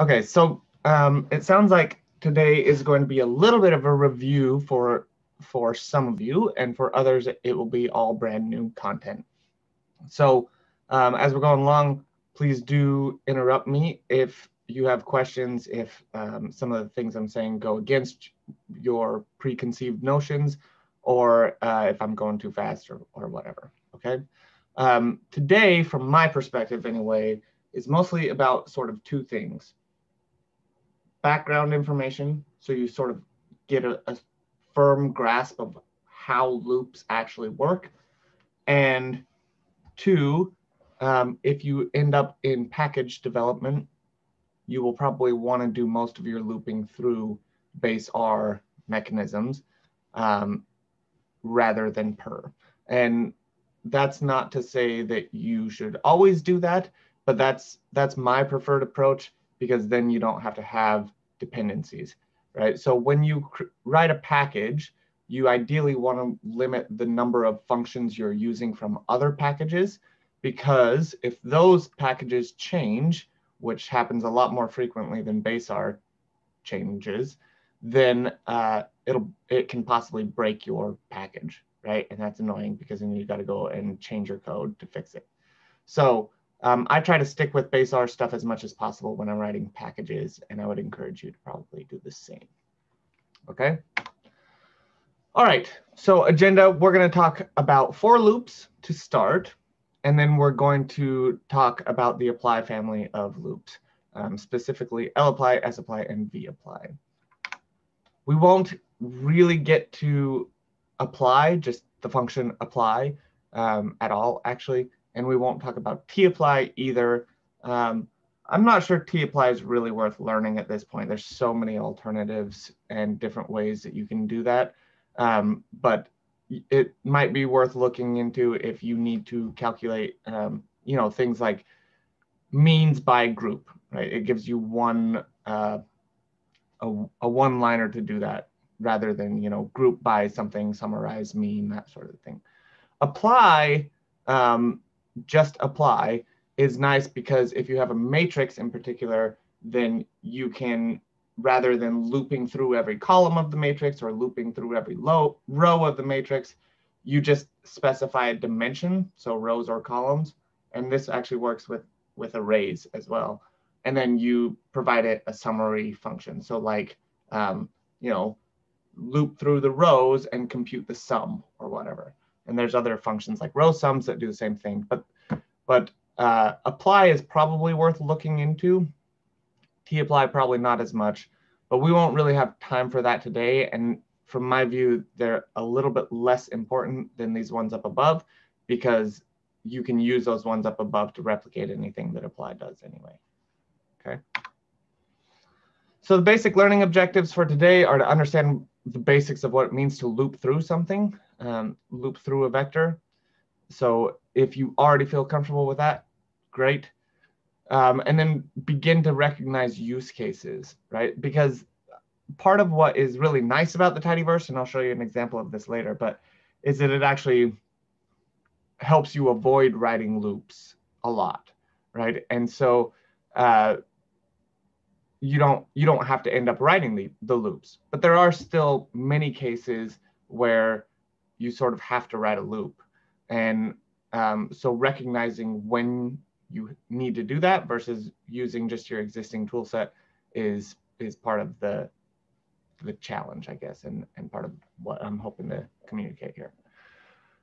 Okay, so um, it sounds like today is going to be a little bit of a review for for some of you, and for others, it will be all brand new content. So um, as we're going along, please do interrupt me if you have questions, if um, some of the things I'm saying go against your preconceived notions, or uh, if I'm going too fast or, or whatever, okay? Um, today, from my perspective anyway, is mostly about sort of two things background information, so you sort of get a, a firm grasp of how loops actually work. And two, um, if you end up in package development, you will probably want to do most of your looping through base R mechanisms um, rather than purrr. And that's not to say that you should always do that, but that's that's my preferred approach because then you don't have to have dependencies, right? So when you write a package, you ideally want to limit the number of functions you're using from other packages because if those packages change, which happens a lot more frequently than base R changes, then uh, it'll it can possibly break your package, right? And that's annoying because then you've got to go and change your code to fix it. So um, I try to stick with base R stuff as much as possible when I'm writing packages, and I would encourage you to probably do the same. Okay. All right, so agenda, we're going to talk about for loops to start, and then we're going to talk about the apply family of loops, um, specifically lapply, sapply, and vapply. We won't really get to apply, just the function apply um, at all, actually, and we won't talk about tapply either. Um, I'm not sure tapply is really worth learning at this point. There's so many alternatives and different ways that you can do that. Um, but it might be worth looking into if you need to calculate, um, you know, things like means by group, right? It gives you one, uh, a, a one-liner to do that rather than, you know, group by something, summarize, mean, that sort of thing. Apply, um, just apply is nice because if you have a matrix in particular, then you can rather than looping through every column of the matrix or looping through every low, row of the matrix, you just specify a dimension, so rows or columns. And this actually works with, with arrays as well. And then you provide it a summary function. So like, um, you know, loop through the rows and compute the sum or whatever. And there's other functions like row sums that do the same thing. But, but uh, apply is probably worth looking into tapply probably not as much, but we won't really have time for that today. And from my view, they're a little bit less important than these ones up above because you can use those ones up above to replicate anything that apply does anyway. Okay. So the basic learning objectives for today are to understand the basics of what it means to loop through something, um, loop through a vector. So if you already feel comfortable with that, great um, and then begin to recognize use cases, right? Because part of what is really nice about the tidyverse, and I'll show you an example of this later, but is that it actually helps you avoid writing loops a lot, right? And so uh, you don't you don't have to end up writing the, the loops, but there are still many cases where you sort of have to write a loop. And um, so recognizing when you need to do that versus using just your existing tool set is is part of the the challenge, I guess, and, and part of what I'm hoping to communicate here.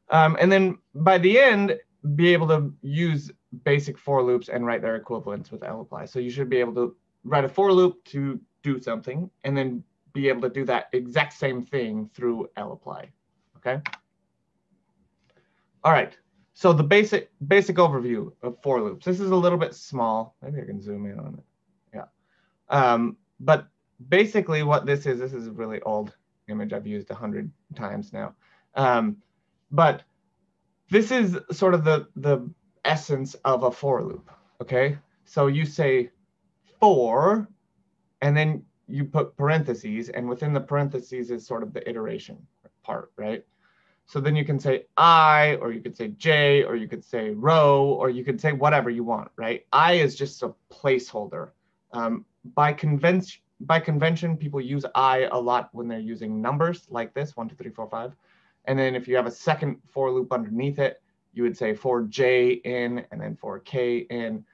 Um, and then by the end, be able to use basic for loops and write their equivalents with lapply. So you should be able to write a for loop to do something and then be able to do that exact same thing through lapply, okay? All right, so the basic basic overview of for loops. This is a little bit small. Maybe I can zoom in on it. Yeah. Um, but basically what this is, this is a really old image I've used a hundred times now. Um, but this is sort of the, the essence of a for loop, okay? So you say for, and then you put parentheses, and within the parentheses is sort of the iteration part, right? So then you can say I, or you could say J, or you could say row, or you could say whatever you want, right? I is just a placeholder. Um, by convention, by convention, people use i a lot when they're using numbers like this, one, two, three, four, five. And then if you have a second for loop underneath it, you would say for j in and then for k in.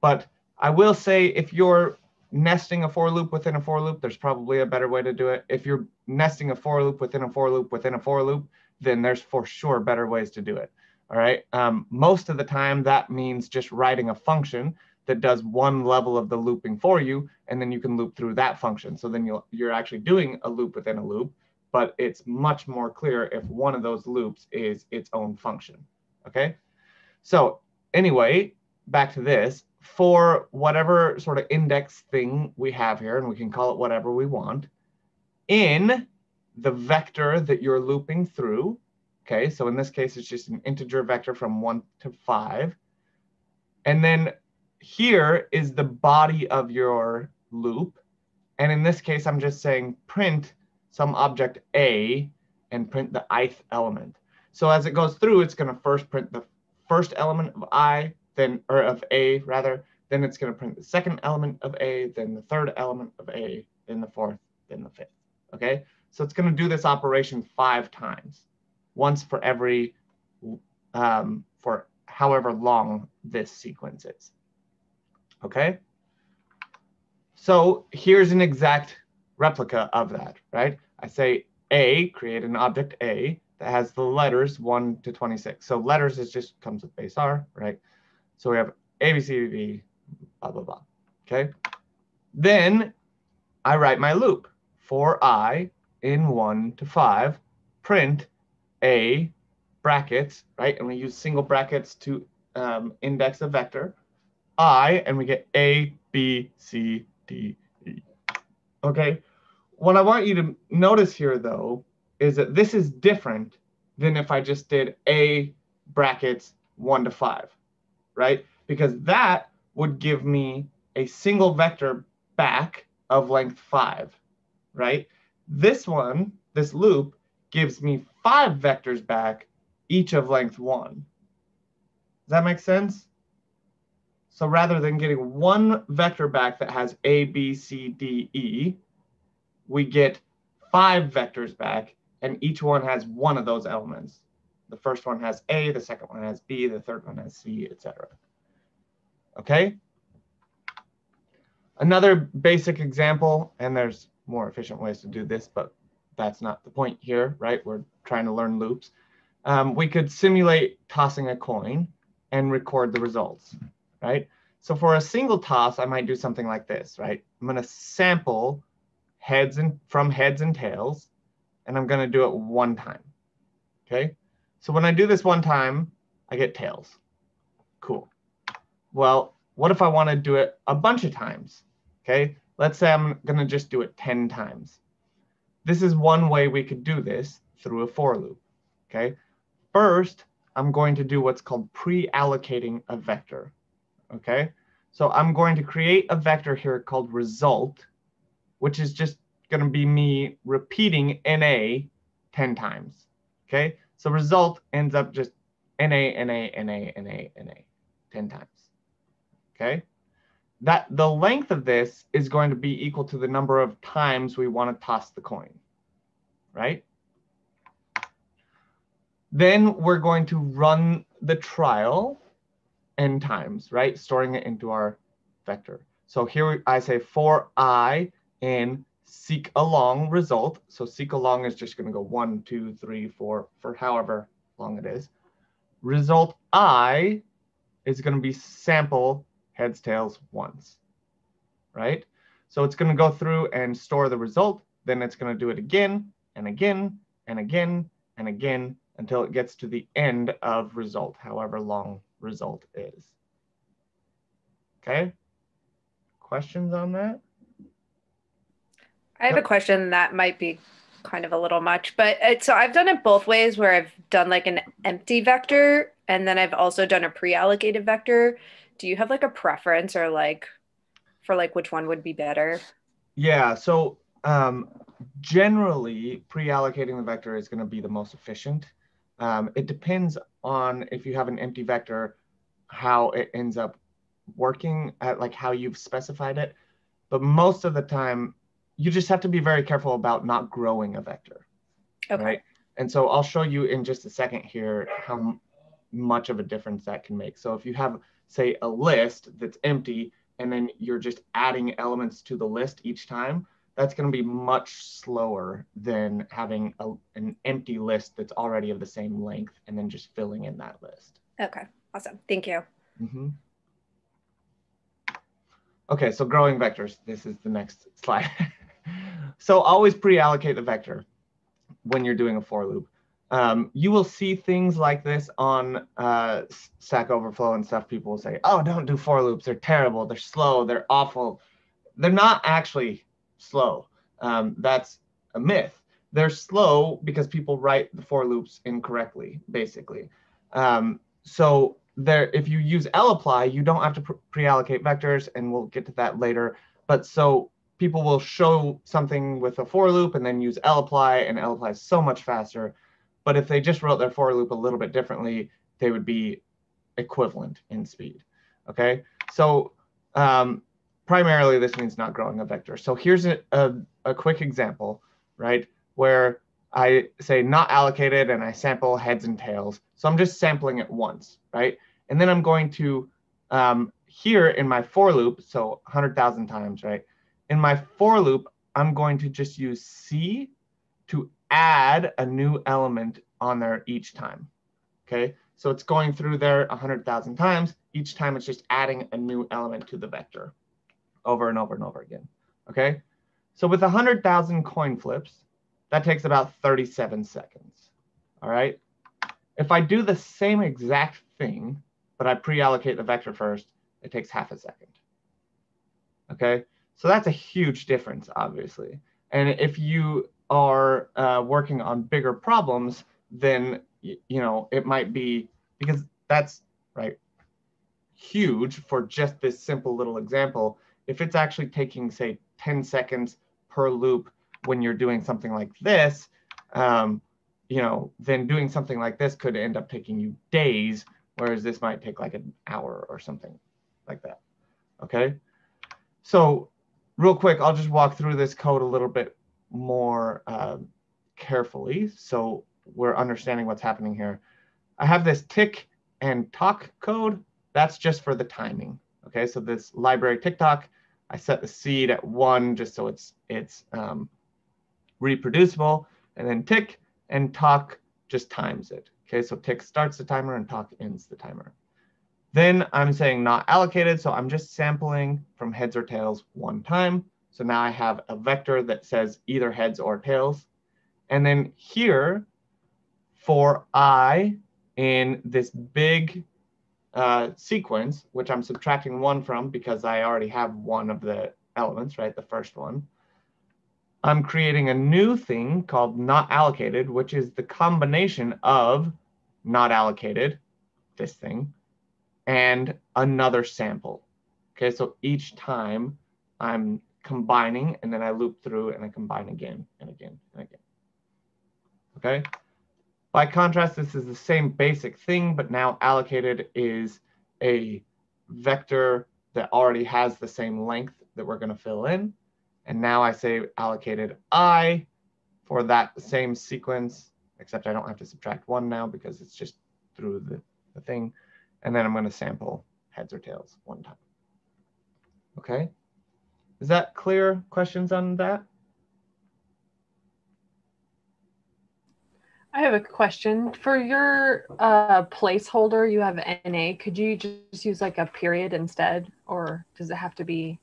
But I will say if you're nesting a for loop within a for loop, there's probably a better way to do it. If you're nesting a for loop within a for loop within a for loop, then there's for sure better ways to do it. All right. Um, most of the time, that means just writing a function that does one level of the looping for you, and then you can loop through that function. So then you'll, you're actually doing a loop within a loop, but it's much more clear if one of those loops is its own function. Okay. So anyway, back to this. For whatever sort of index thing we have here, and we can call it whatever we want, in the vector that you're looping through, okay, so in this case, it's just an integer vector from one to five. And then here is the body of your loop. And in this case, I'm just saying print some object A and print the ith element. So as it goes through, it's going to first print the first element of I, then or of A rather, then it's going to print the second element of A, then the third element of A, then the fourth, then the fifth. Okay, so it's going to do this operation five times, once for every, um, for however long this sequence is. Okay, so here's an exact replica of that, right? I say A, create an object A that has the letters 1 to 26. So letters is just comes with base R, right? So we have A, B, C, D, blah, blah, blah. Okay. Then I write my loop for i in 1 to 5, print a brackets, right? And we use single brackets to um, index a vector, i, and we get a, b, c, d, e. Okay. What I want you to notice here, though, is that this is different than if I just did a brackets 1 to 5 right? Because that would give me a single vector back of length five, right? This one, this loop, gives me five vectors back, each of length one. Does that make sense? So rather than getting one vector back that has A, B, C, D, E, we get five vectors back, and each one has one of those elements. The first one has A, the second one has B, the third one has C, etc. Okay? Another basic example, and there's more efficient ways to do this, but that's not the point here, right? We're trying to learn loops. Um, we could simulate tossing a coin and record the results, right? So for a single toss, I might do something like this, right? I'm going to sample heads and from heads and tails, and I'm going to do it one time, okay? So when I do this one time, I get tails. Cool. Well, what if I want to do it a bunch of times? Okay, let's say I'm going to just do it 10 times. This is one way we could do this through a for loop. Okay, first, I'm going to do what's called pre-allocating a vector. Okay, so I'm going to create a vector here called result, which is just going to be me repeating NA 10 times. Okay, so result ends up just NA, NA, NA, NA, NA 10 times. Okay, that the length of this is going to be equal to the number of times we want to toss the coin, right? Then we're going to run the trial n times, right? Storing it into our vector. So here I say for i in seek along result. So seek along is just going to go one, two, three, four, for however long it is. Result i is going to be sample heads, tails, ones, right? So it's going to go through and store the result. Then it's going to do it again and again and again and again until it gets to the end of result, however long result is. Okay? Questions on that? I have a question that might be kind of a little much, but it, so I've done it both ways where I've done like an empty vector and then I've also done a pre-allocated vector. Do you have like a preference or like for like which one would be better? Yeah, so um, generally pre-allocating the vector is going to be the most efficient. Um, it depends on if you have an empty vector, how it ends up working at like how you've specified it. but most of the time, you just have to be very careful about not growing a vector. Okay. Right. And so I'll show you in just a second here how much of a difference that can make. So if you have, say, a list that's empty and then you're just adding elements to the list each time, that's going to be much slower than having a, an empty list that's already of the same length and then just filling in that list. Okay, awesome. Thank you. Mm-hmm. Okay, so growing vectors. This is the next slide. so always pre-allocate the vector when you're doing a for loop. Um, you will see things like this on uh, Stack Overflow and stuff. People will say, oh, don't do for loops. They're terrible. They're slow. They're awful. They're not actually slow. Um, that's a myth. They're slow because people write the for loops incorrectly, basically. Um, so there, if you use lapply, you don't have to pre-allocate vectors, and we'll get to that later. But so people will show something with a for loop and then use lapply, and lapply is so much faster. But if they just wrote their for loop a little bit differently, they would be equivalent in speed. Okay, so um, primarily this means not growing a vector. So here's a, a, a quick example, right, where I say not allocated and I sample heads and tails. So I'm just sampling it once, right? And then I'm going to, um, here in my for loop, so 100,000 times, right? In my for loop, I'm going to just use C to add a new element on there each time, okay? So it's going through there 100,000 times. Each time it's just adding a new element to the vector over and over and over again, okay? So with 100,000 coin flips, that takes about 37 seconds, all right? If I do the same exact thing but I pre-allocate the vector first, it takes half a second. Okay, so that's a huge difference, obviously. And if you are uh, working on bigger problems, then you know it might be because that's right huge for just this simple little example. If it's actually taking say 10 seconds per loop when you're doing something like this, um, you know, then doing something like this could end up taking you days whereas this might take like an hour or something like that. Okay, so real quick, I'll just walk through this code a little bit more uh, carefully so we're understanding what's happening here. I have this tic and toc code. That's just for the timing. Okay, so this library tictoc, I set the seed at one just so it's it's um, reproducible, and then tic and toc just times it. Okay, so tic starts the timer and toc ends the timer. Then I'm saying not allocated, so I'm just sampling from heads or tails one time. So now I have a vector that says either heads or tails. And then here, for i in this big uh, sequence, which I'm subtracting one from because I already have one of the elements, right, the first one, I'm creating a new thing called not allocated, which is the combination of not allocated, this thing, and another sample. Okay, so each time I'm combining and then I loop through and I combine again and again and again. Okay. By contrast, this is the same basic thing, but now allocated is a vector that already has the same length that we're going to fill in. And now I say allocated i for that same sequence, except I don't have to subtract one now because it's just through the, the thing. And then I'm going to sample heads or tails one time. Okay. Is that clear? Questions on that? I have a question. For your uh, placeholder, you have NA. Could you just use like a period instead, or does it have to be?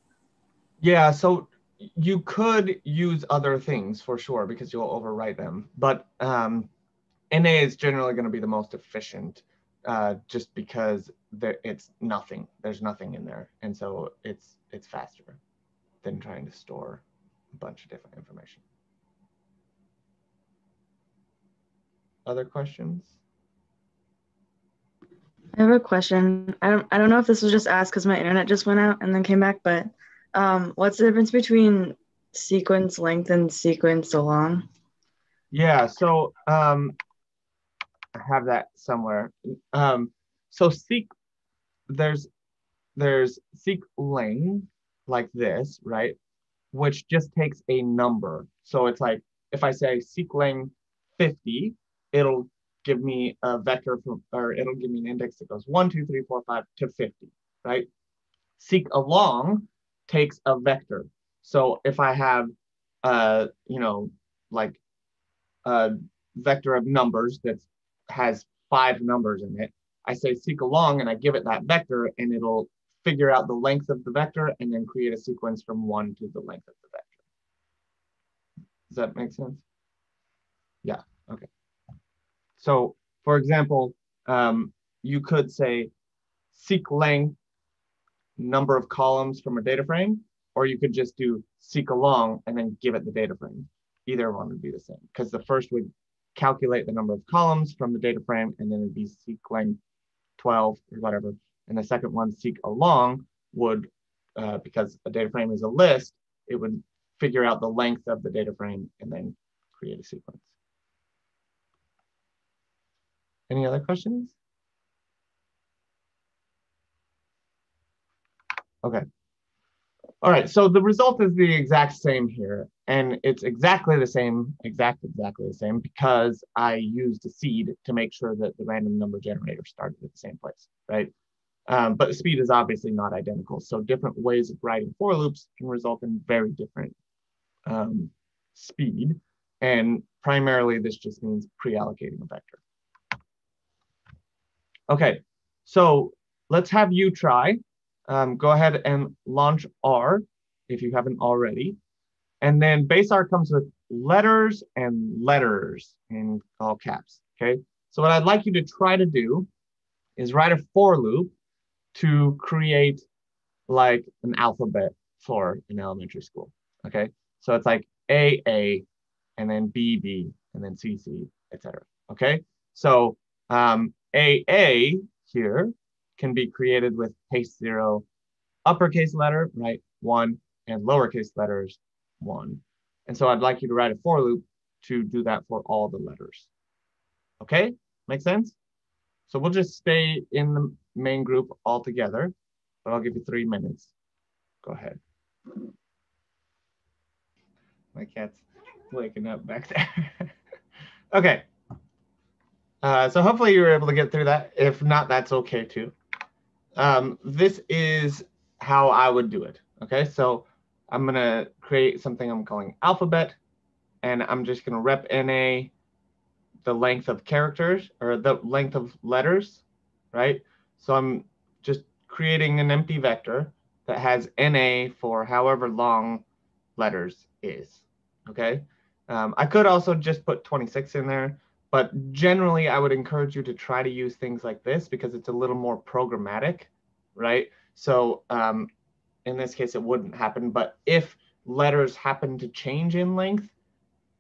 Yeah, so you could use other things for sure because you'll overwrite them. But um, NA is generally going to be the most efficient uh, just because there, it's nothing. There's nothing in there. And so it's, it's faster than trying to store a bunch of different information. Other questions? I have a question. I don't I don't know if this was just asked because my internet just went out and then came back, but um, what's the difference between sequence length and sequence long? Yeah, so um, have that somewhere. Um, so seek there's there's seek length like this, right? Which just takes a number. So it's like if I say seqling 50, it'll give me a vector from, or it'll give me an index that goes one, two, three, four, five to 50, right? Seek along takes a vector. So if I have, uh, you know, like a vector of numbers that has five numbers in it, I say seek along and I give it that vector and it'll figure out the length of the vector and then create a sequence from one to the length of the vector. Does that make sense? Yeah, okay. So for example, um, you could say seek length number of columns from a data frame, or you could just do seek along and then give it the data frame. Either one would be the same because the first would calculate the number of columns from the data frame and then it'd be seek length 12 or whatever. And the second one, seek along, would, uh, because a data frame is a list, it would figure out the length of the data frame and then create a sequence. Any other questions? Okay. All right, so the result is the exact same here. And it's exactly the same, exact, exactly the same, because I used a seed to make sure that the random number generator started at the same place, right? Um, but the speed is obviously not identical. So different ways of writing for loops can result in very different um, speed. And primarily this just means pre-allocating a vector. Okay, so let's have you try. Um, go ahead and launch R if you haven't already. And then base R comes with letters and letters in all caps, okay? So what I'd like you to try to do is write a for loop to create like an alphabet for an elementary school, okay? So it's like A, A, and then B, B, and then C, C, etc. okay? So um, A, A here can be created with paste zero uppercase letter, right, one, and lowercase letters, one. And so I'd like you to write a for loop to do that for all the letters. Okay, make sense? So we'll just stay in the main group all together, but I'll give you three minutes. Go ahead. My cat's waking up back there. okay. Uh, so hopefully you were able to get through that. If not, that's okay too. Um, this is how I would do it. Okay, so I'm gonna create something I'm calling alphabet, and I'm just gonna rep NA the length of characters or the length of letters, right? So I'm just creating an empty vector that has NA for however long letters is, okay? Um, I could also just put 26 in there, but generally I would encourage you to try to use things like this because it's a little more programmatic, right? So um, in this case, it wouldn't happen, but if letters happen to change in length,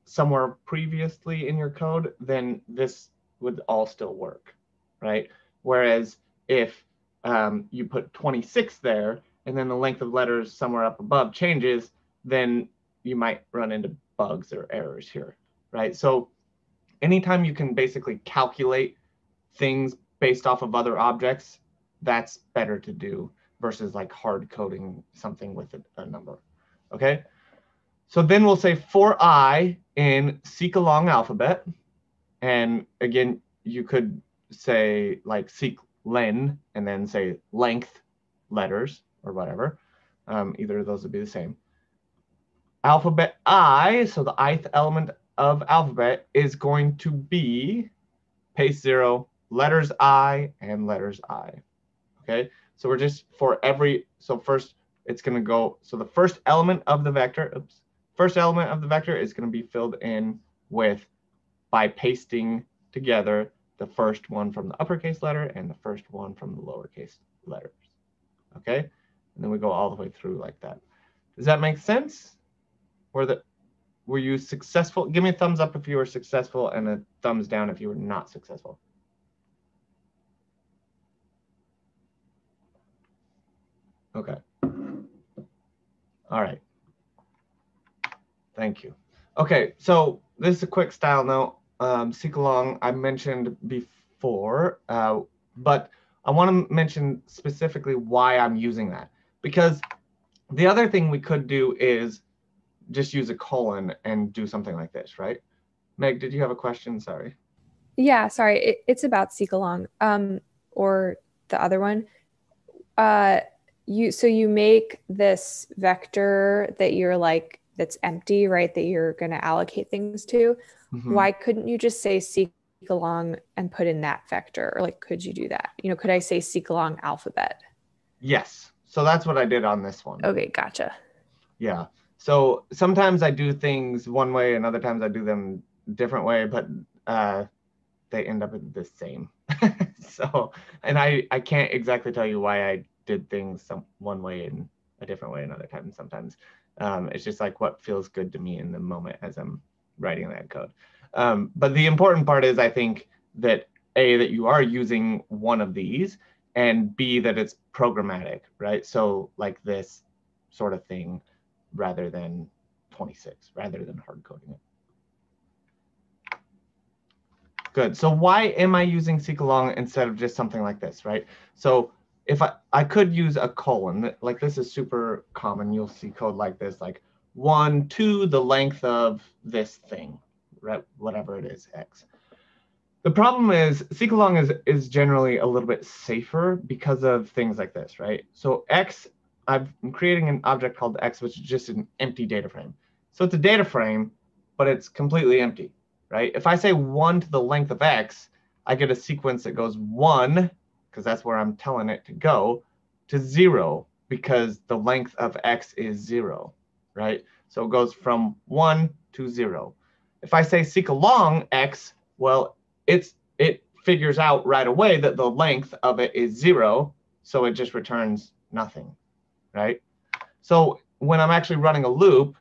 somewhere previously in your code, then this would all still work, right? Whereas if um, you put 26 there and then the length of letters somewhere up above changes, then you might run into bugs or errors here, right? So anytime you can basically calculate things based off of other objects, that's better to do versus like hard coding something with a, a number, okay? So then we'll say for i in seek along alphabet. And again, you could say like seek len and then say length letters or whatever. Um, either of those would be the same. Alphabet i, so the ith element of alphabet is going to be paste zero, letters i and letters i. Okay, so we're just for every, so first it's going to go, so the first element of the vector, oops, first element of the vector is going to be filled in with by pasting together the first one from the uppercase letter and the first one from the lowercase letters. Okay, and then we go all the way through like that. Does that make sense? Were the were you successful? Give me a thumbs up if you were successful and a thumbs down if you were not successful. Okay. All right. Thank you. Okay, so this is a quick style note. Um, seek along I mentioned before, uh, but I want to mention specifically why I'm using that because The other thing we could do is just use a colon and do something like this, right? Meg, did you have a question? Sorry. Yeah, sorry. It, it's about seek along um, or the other one. Uh, you so you make this vector that you're like that's empty, right? That you're going to allocate things to. Mhm. Why couldn't you just say seek along and put in that vector? Or like, could you do that? You know, could I say seek along alphabet? Yes. So that's what I did on this one. Okay, gotcha. Yeah. So sometimes I do things one way and other times I do them different way, but uh, they end up the same. so, and I, I can't exactly tell you why I did things some one way and a different way another time. Sometimes um, it's just like what feels good to me in the moment as I'm writing that code. Um, but the important part is I think that A, that you are using one of these and B, that it's programmatic, right? So like this sort of thing rather than 26, rather than hard coding it. Good. So why am I using seek along instead of just something like this, right? So if I, I could use a colon, like this is super common. You'll see code like this, like one, two, the length of this thing, right? Whatever it is, X. The problem is seek along is, is generally a little bit safer because of things like this, right? So X, I'm creating an object called X, which is just an empty data frame. So it's a data frame, but it's completely empty, right? If I say one to the length of X, I get a sequence that goes one, because that's where I'm telling it to go, to zero, because the length of X is zero, right? So it goes from one to zero. If I say seek along X, well, it's it figures out right away that the length of it is zero, so it just returns nothing, right? So when I'm actually running a loop,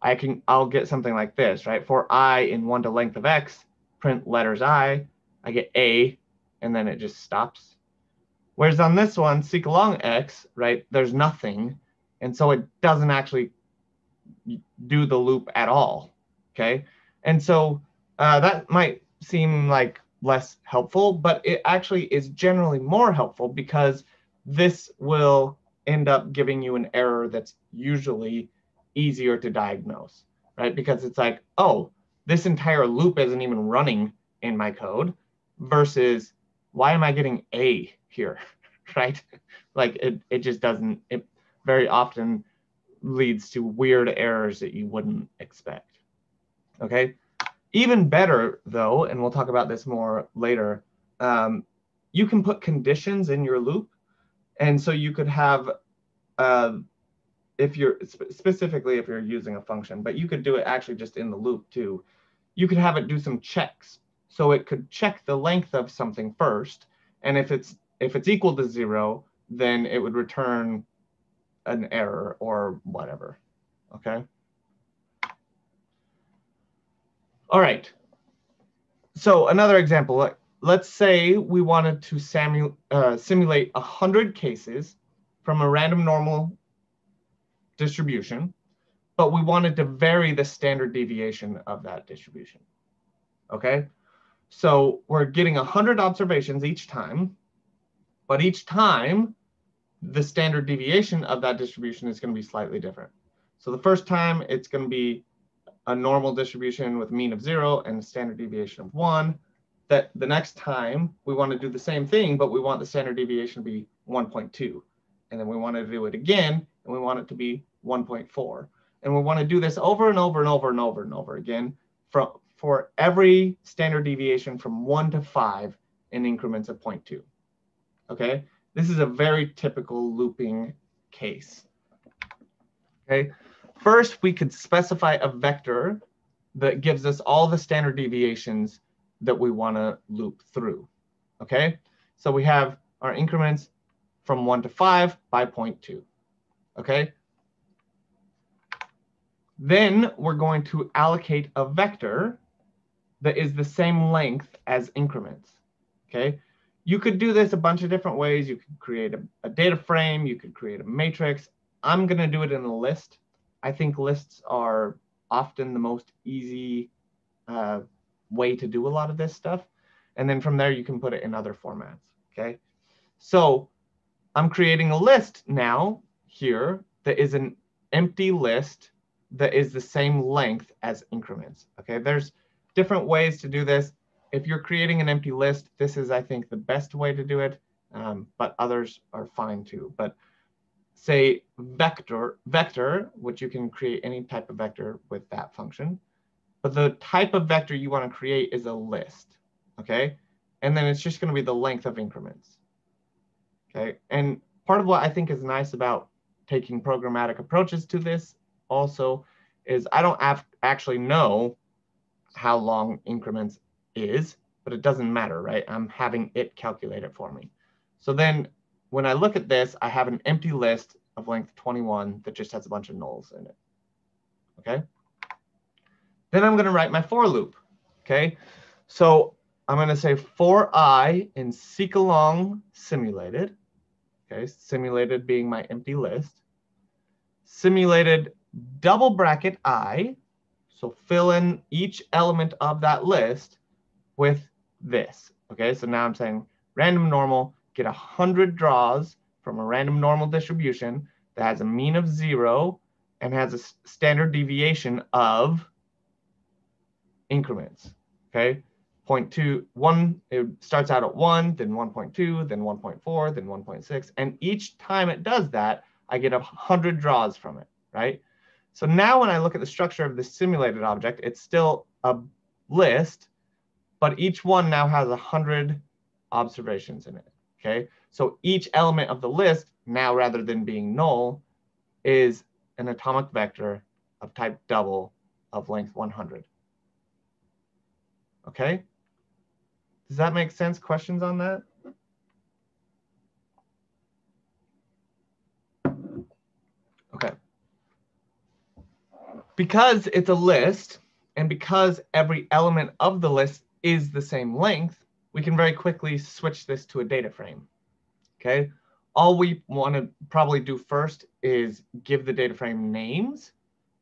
I can I'll get something like this, right? For i in one to length of x, print letters i, I get a, and then it just stops. Whereas on this one, seek along x, right? There's nothing, and so it doesn't actually do the loop at all. Okay, and so uh, that might seem like less helpful, but it actually is generally more helpful because this will end up giving you an error that's usually easier to diagnose, right? Because it's like, oh, this entire loop isn't even running in my code versus why am I getting A here, right? Like it, it just doesn't, it very often leads to weird errors that you wouldn't expect, okay? Even better though, and we'll talk about this more later, um, you can put conditions in your loop. And so you could have, uh, if you're sp- specifically if you're using a function, but you could do it actually just in the loop too. You could have it do some checks. So it could check the length of something first. And if it's if it's equal to zero, then it would return an error or whatever. Okay. All right. So another example, let's say we wanted to simu- uh, simulate 100 cases from a random normal distribution, but we wanted to vary the standard deviation of that distribution. Okay, so we're getting 100 observations each time, but each time the standard deviation of that distribution is going to be slightly different. So the first time it's going to be a normal distribution with mean of zero and a standard deviation of one. That the next time we want to do the same thing, but we want the standard deviation to be 1.2. And then we want to do it again, and we want it to be 1.4. And we want to do this over and over and over and over and over again for, for every standard deviation from one to five in increments of 0.2. Okay, this is a very typical looping case. Okay, first we could specify a vector that gives us all the standard deviations that we want to loop through. Okay, so we have our increments from one to five by 0.2. Okay, then we're going to allocate a vector that is the same length as increments. Okay, you could do this a bunch of different ways. You could create a, a data frame, you could create a matrix. I'm going to do it in a list. I think lists are often the most easy uh, way to do a lot of this stuff. And then from there, you can put it in other formats. Okay, so I'm creating a list now here that is an empty list that is the same length as increments. Okay, there's different ways to do this. If you're creating an empty list, this is, I think, the best way to do it, um, but others are fine too. But say vector, vector, which you can create any type of vector with that function. But the type of vector you want to create is a list, okay? And then it's just going to be the length of increments, okay? And part of what I think is nice about taking programmatic approaches to this also is I don't actually know how long increments is, but it doesn't matter, right? I'm having it calculate it for me. So then when I look at this, I have an empty list of length 21 that just has a bunch of nulls in it. Okay. Then I'm going to write my for loop. Okay. So I'm going to say for i in seek along simulated. Okay. Simulated being my empty list. Simulated double bracket i. So fill in each element of that list with this. Okay. So now I'm saying random normal get 100 draws from a random normal distribution that has a mean of zero and has a standard deviation of increments, okay? 0.2, 1, it starts out at 1, then 1.2, then 1.4, then 1.6. And each time it does that, I get 100 draws from it, right? So now when I look at the structure of the simulated object, it's still a list, but each one now has 100 observations in it okay? So each element of the list, now rather than being null, is an atomic vector of type double of length 100. Okay? Does that make sense? Questions on that? Okay. Because it's a list, and because every element of the list is the same length, we can very quickly switch this to a data frame. Okay, all we want to probably do first is give the data frame names.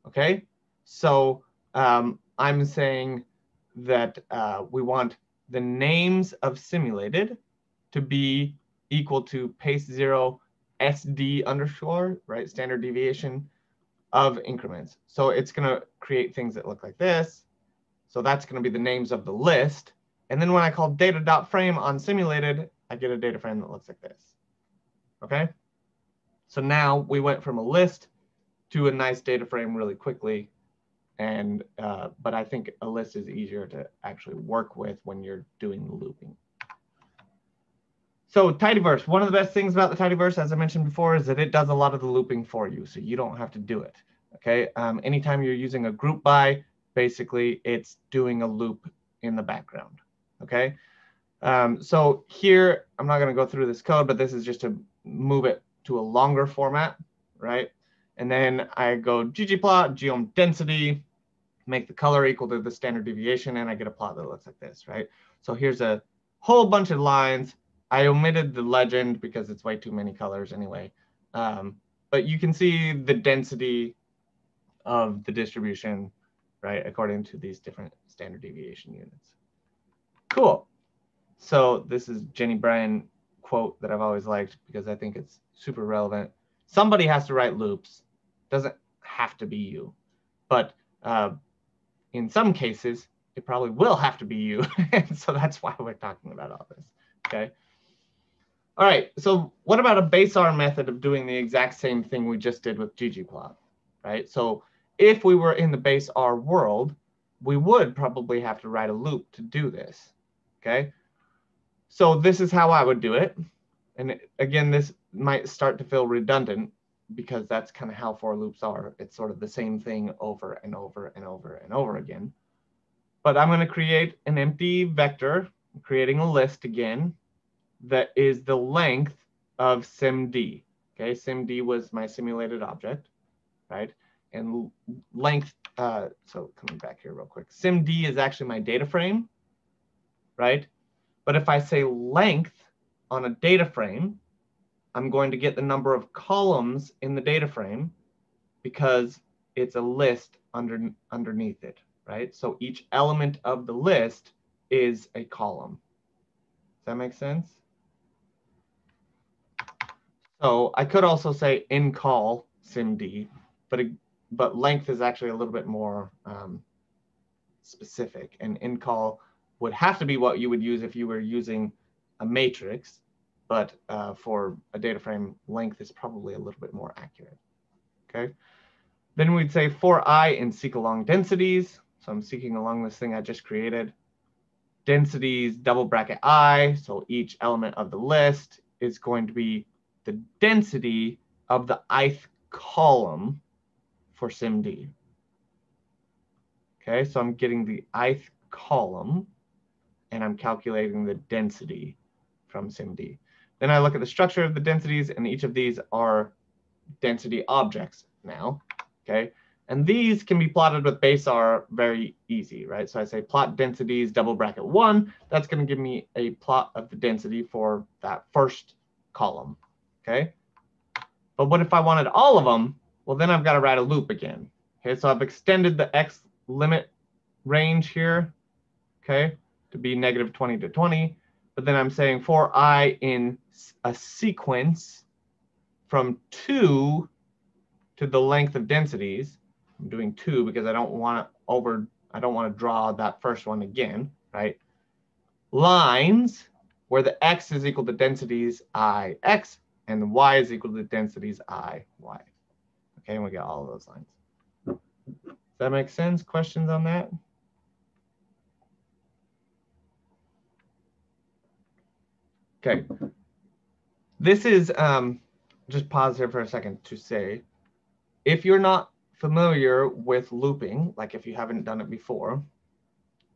Okay, so um, I'm saying that uh, we want the names of simulated to be equal to paste zero SD underscore, right, standard deviation of increments. So it's going to create things that look like this. So that's going to be the names of the list. And then when I call data.frame on simulated, I get a data frame that looks like this. Okay. So now we went from a list to a nice data frame really quickly. And, uh, but I think a list is easier to actually work with when you're doing the looping. So tidyverse, one of the best things about the tidyverse, as I mentioned before, is that it does a lot of the looping for you. So you don't have to do it. Okay. Um, anytime you're using a group by, basically it's doing a loop in the background okay? Um, so here, I'm not gonna go through this code, but this is just to move it to a longer format, right? And then I go ggplot, geom density, make the color equal to the standard deviation, and I get a plot that looks like this, right? So here's a whole bunch of lines. I omitted the legend because it's way too many colors anyway. Um, but you can see the density of the distribution, right, according to these different standard deviation units. Cool. So this is Jenny Bryan quote that I've always liked because I think it's super relevant. Somebody has to write loops. Doesn't have to be you, but uh, in some cases, it probably will have to be you. and so that's why we're talking about all this. Okay. All right. So what about a base R method of doing the exact same thing we just did with ggplot, right? So if we were in the base R world, we would probably have to write a loop to do this okay? So this is how I would do it. And again, this might start to feel redundant because that's kind of how for loops are. It's sort of the same thing over and over and over and over again. But I'm going to create an empty vector, creating a list again, that is the length of simd. Okay, simd was my simulated object, right? And length, uh, so coming back here real quick, simd is actually my data frame right? But if I say length on a data frame, I'm going to get the number of columns in the data frame because it's a list under, underneath it, right? So each element of the list is a column. Does that make sense? So I could also say ncol SIMD, but it, but length is actually a little bit more um, specific. And ncol would have to be what you would use if you were using a matrix, but uh, for a data frame, length is probably a little bit more accurate. Okay. Then we'd say for i in seek along densities. So I'm seeking along this thing I just created. Densities double bracket i. So each element of the list is going to be the density of the ith column for SIMD. Okay, so I'm getting the ith column and I'm calculating the density from SIMD. Then I look at the structure of the densities and each of these are density objects now, okay? And these can be plotted with base R very easy, right? So I say plot densities double bracket one, that's gonna give me a plot of the density for that first column, okay? But what if I wanted all of them? Well, then I've gotta write a loop again. Okay, so I've extended the X limit range here, okay, to be negative 20 to 20. But then I'm saying for i in a sequence from two to the length of densities, I'm doing two because I don't want to over, I don't want to draw that first one again, right? Lines where the x is equal to densities i x and the y is equal to densities i y. Okay, and we get all of those lines. Does that make sense? Questions on that? Okay. This is, um, just pause here for a second to say, if you're not familiar with looping, like if you haven't done it before,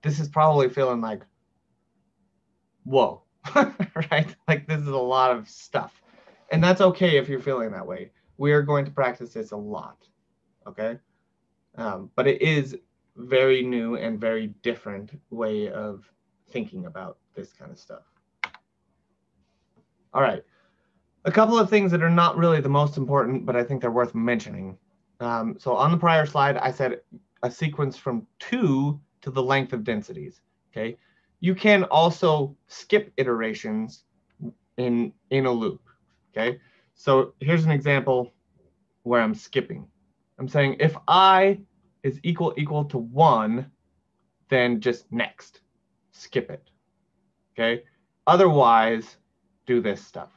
this is probably feeling like, whoa, right? Like this is a lot of stuff. And that's okay if you're feeling that way. We are going to practice this a lot, okay? Um, but it is very new and very different way of thinking about this kind of stuff. All right. A couple of things that are not really the most important, but I think they're worth mentioning. Um, so on the prior slide, I said a sequence from two to the length of densities. Okay. You can also skip iterations in, in a loop. Okay. So here's an example where I'm skipping. I'm saying if I is equal equal to one, then just next, skip it. Okay. Otherwise, do this stuff.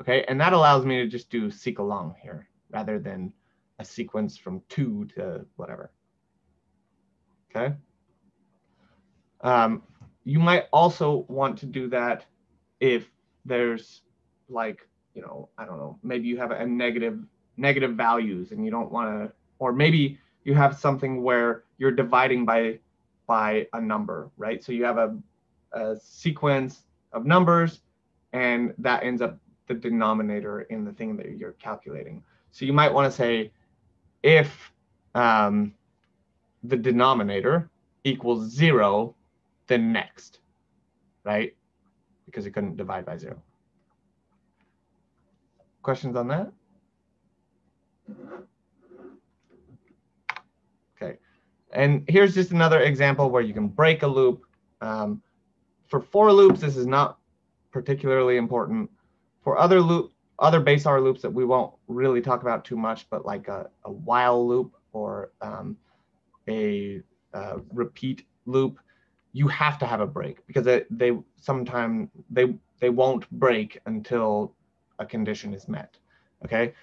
Okay, and that allows me to just do seek along here rather than a sequence from two to whatever. Okay. Um, you might also want to do that if there's like, you know, I don't know, maybe you have a negative negative values and you don't want to, or maybe you have something where you're dividing by by a number, right? So you have a, a sequence of numbers and that ends up the denominator in the thing that you're calculating. So you might want to say if um, the denominator equals zero, then next, right? Because it couldn't divide by zero. Questions on that? Okay, and here's just another example where you can break a loop. Um, for for loops, this is not particularly important. For other loop, other base R loops that we won't really talk about too much, but like a, a while loop or um, a uh, repeat loop, you have to have a break because it, they sometimes they they won't break until a condition is met. Okay.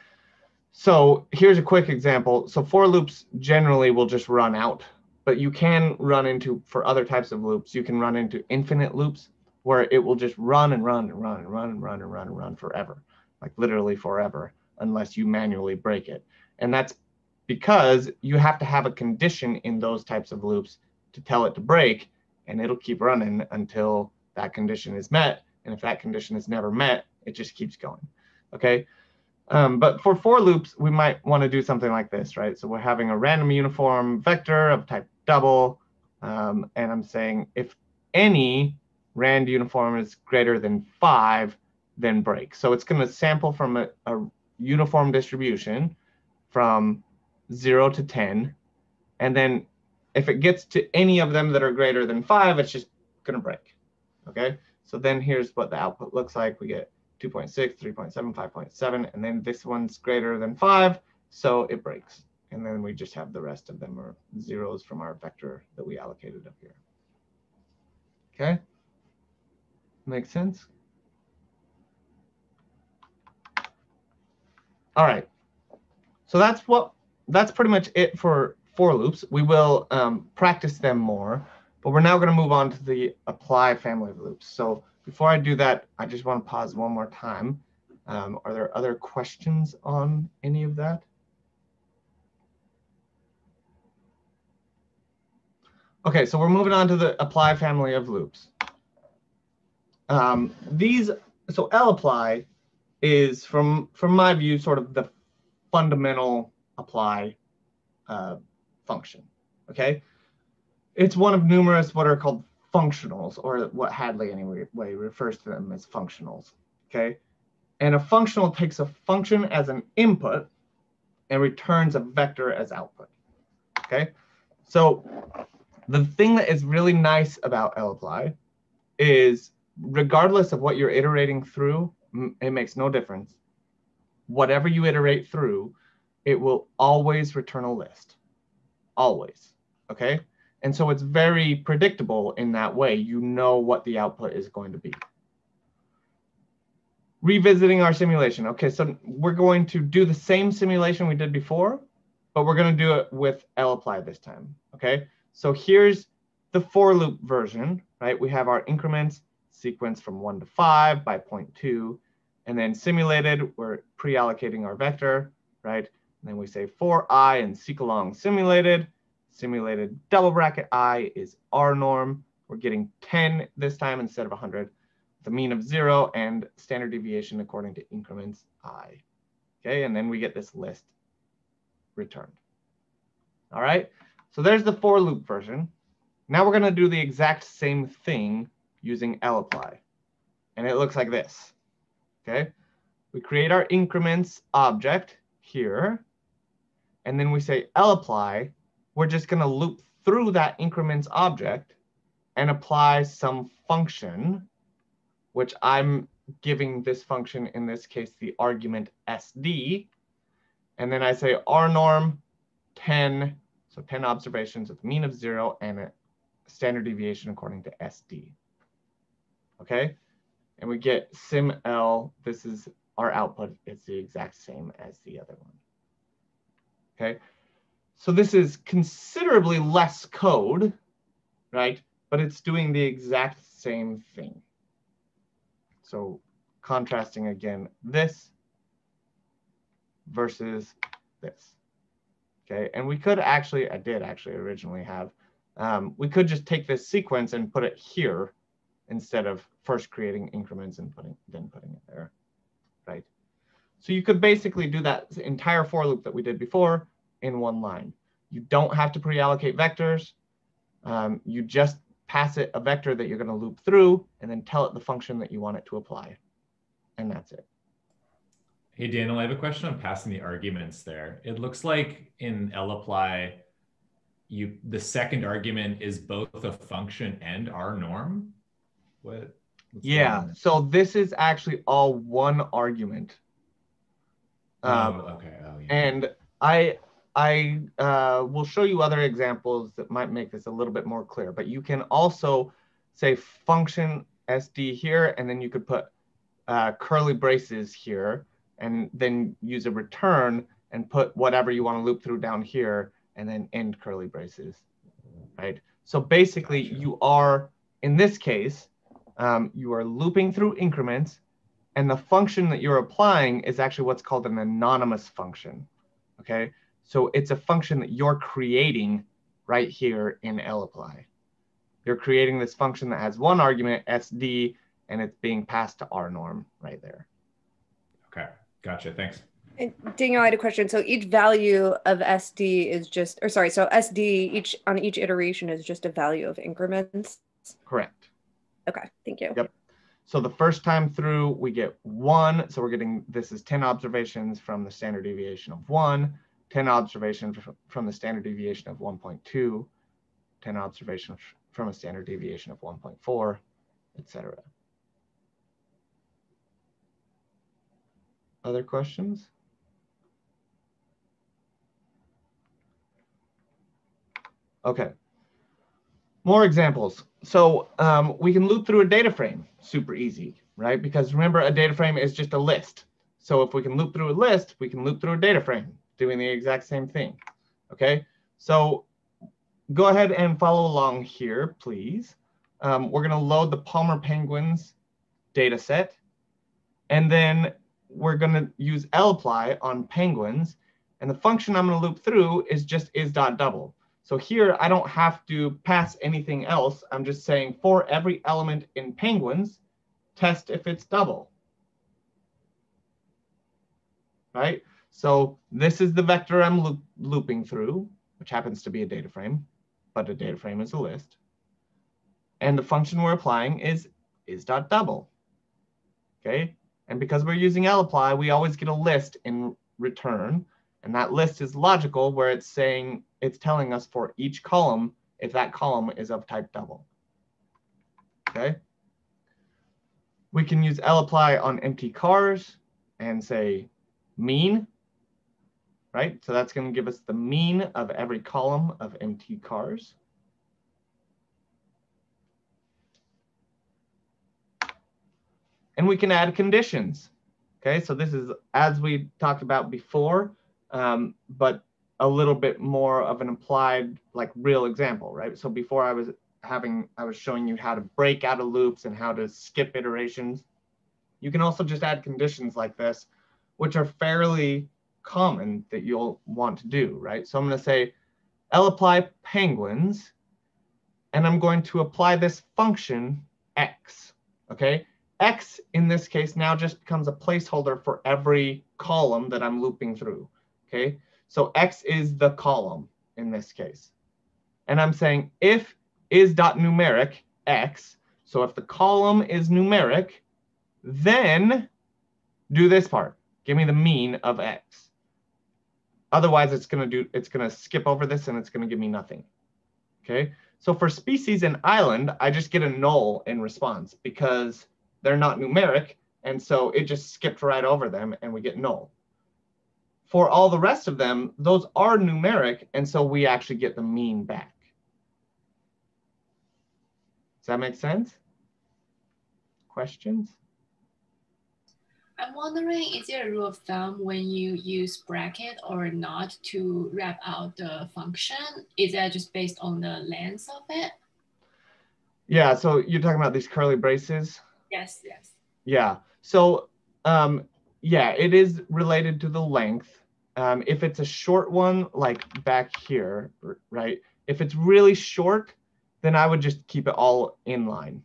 So here's a quick example. So for loops generally will just run out, but you can run into, for other types of loops, you can run into infinite loops where it will just run and run and run and run and run and run and run forever, like literally forever, unless you manually break it. And that's because you have to have a condition in those types of loops to tell it to break, and it'll keep running until that condition is met. And if that condition is never met, it just keeps going. Okay. Um, but for for loops, we might want to do something like this, right? So we're having a random uniform vector of type double, um, and I'm saying if any rand uniform is greater than five, then break. So it's going to sample from a, a uniform distribution from zero to 10. And then if it gets to any of them that are greater than five, it's just going to break. Okay. So then here's what the output looks like. We get 2.6, 3.7, 5.7, and then this one's greater than five. so it breaks. And then we just have the rest of them are zeros from our vector that we allocated up here. Okay? Makes sense? All right. So that's what that's pretty much it for for loops. We will um, practice them more, but we're now going to move on to the apply family of loops. So before I do that, I just want to pause one more time. Um, are there other questions on any of that? Okay, so we're moving on to the apply family of loops. Um, these, so lapply is from, from my view, sort of the fundamental apply uh, function, okay? It's one of numerous what are called functionals, or what Hadley anyway refers to them as functionals, okay? And a functional takes a function as an input and returns a vector as output, okay? So the thing that is really nice about lapply is regardless of what you're iterating through, it makes no difference. Whatever you iterate through, it will always return a list. Always. Okay. And so it's very predictable in that way. You know what the output is going to be. Revisiting our simulation. Okay, so we're going to do the same simulation we did before, but we're going to do it with lapply this time. Okay. So here's the for loop version, right? We have our increments sequence from one to five by 0.2, and then simulated, we're pre-allocating our vector, right? And then we say for i and seek along simulated, simulated double bracket i is r norm. We're getting 10 this time instead of 100, the mean of zero and standard deviation according to increments i. Okay, and then we get this list returned. All right, so there's the for loop version. Now we're going to do the exact same thing using lapply. And it looks like this. Okay. We create our increments object here. And then we say lapply. We're just going to loop through that increments object and apply some function, which I'm giving this function, in this case, the argument SD. And then I say R norm 10 so 10 observations with mean of zero and a standard deviation according to SD. Okay, and we get sim L. This is our output. It's the exact same as the other one. Okay, so this is considerably less code, right? But it's doing the exact same thing. So contrasting again this versus this. Okay, and we could actually, I did actually originally have, um, we could just take this sequence and put it here instead of first creating increments and putting then putting it there, right? So you could basically do that entire for loop that we did before in one line. You don't have to pre-allocate vectors. Um, you just pass it a vector that you're going to loop through and then tell it the function that you want it to apply. And that's it. Hey, Daniel, I have a question on passing the arguments there. It looks like in lapply, you the second argument is both a function and R norm. What? Yeah, so this is actually all one argument. Oh, um, okay. Oh, yeah. And I I uh, will show you other examples that might make this a little bit more clear. But you can also say function SD here, and then you could put uh, curly braces here and then use a return and put whatever you want to loop through down here and then end curly braces, right? So basically you are, in this case, um, you are looping through increments and the function that you're applying is actually what's called an anonymous function, okay? So it's a function that you're creating right here in lapply. You're creating this function that has one argument, SD, and it's being passed to R norm right there. Okay. Gotcha. Thanks. And Daniel, I had a question. So each value of SD is just, or sorry, so SD each on each iteration is just a value of increments. Correct. Okay. Thank you. Yep. So the first time through, we get one. So we're getting this is 10 observations from the standard deviation of one, 10 observations from a standard deviation of 1.2, 10 observations from a standard deviation of 1.4, etc. Other questions? Okay. More examples. So um, we can loop through a data frame, super easy, right? Because remember, a data frame is just a list. So if we can loop through a list, we can loop through a data frame doing the exact same thing, okay? So go ahead and follow along here, please. Um, we're gonna load the Palmer Penguins data set, and then we're gonna use lapply on penguins, and the function I'm gonna loop through is just is.double. So here I don't have to pass anything else. I'm just saying for every element in penguins, test if it's double. Right? So this is the vector I'm loop looping through, which happens to be a data frame, but a data frame is a list. And the function we're applying is is.double. Okay? And because we're using lapply, we always get a list in return. And that list is logical where it's saying, it's telling us for each column if that column is of type double. Okay. We can use lapply on mtcars and say mean, right? So that's going to give us the mean of every column of mtcars. And we can add conditions. Okay, so this is as we talked about before, um, but a little bit more of an applied, like real example, right? So before I was having, I was showing you how to break out of loops and how to skip iterations. You can also just add conditions like this, which are fairly common that you'll want to do, right? So I'm going to say lapply penguins, and I'm going to apply this function x, okay? x in this case now just becomes a placeholder for every column that I'm looping through, okay? So x is the column in this case. And I'm saying if is dot numeric x, so if the column is numeric, then do this part. Give me the mean of x. Otherwise, it's going to do it's going to skip over this and it's going to give me nothing. Okay? So for species and island, I just get a null in response because they're not numeric. And so it just skipped right over them and we get null. For all the rest of them, those are numeric. And so we actually get the mean back. Does that make sense? Questions? I'm wondering, is there a rule of thumb when you use bracket or not to wrap out the function? Is that just based on the length of it? Yeah, so you're talking about these curly braces? Yes, yes. Yeah, so um, yeah, it is related to the length. Um, if it's a short one, like back here, right? If it's really short, then I would just keep it all in line.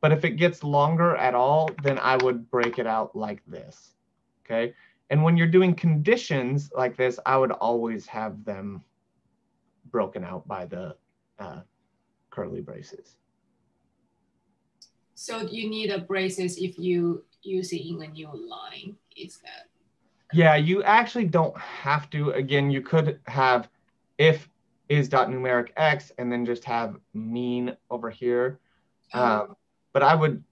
But if it gets longer at all, then I would break it out like this, okay? And when you're doing conditions like this, I would always have them broken out by the uh, curly braces. So you need a braces if you use it in a new line, is that? Yeah, you actually don't have to. Again, you could have if is dot numeric x and then just have mean over here. Um, but I would,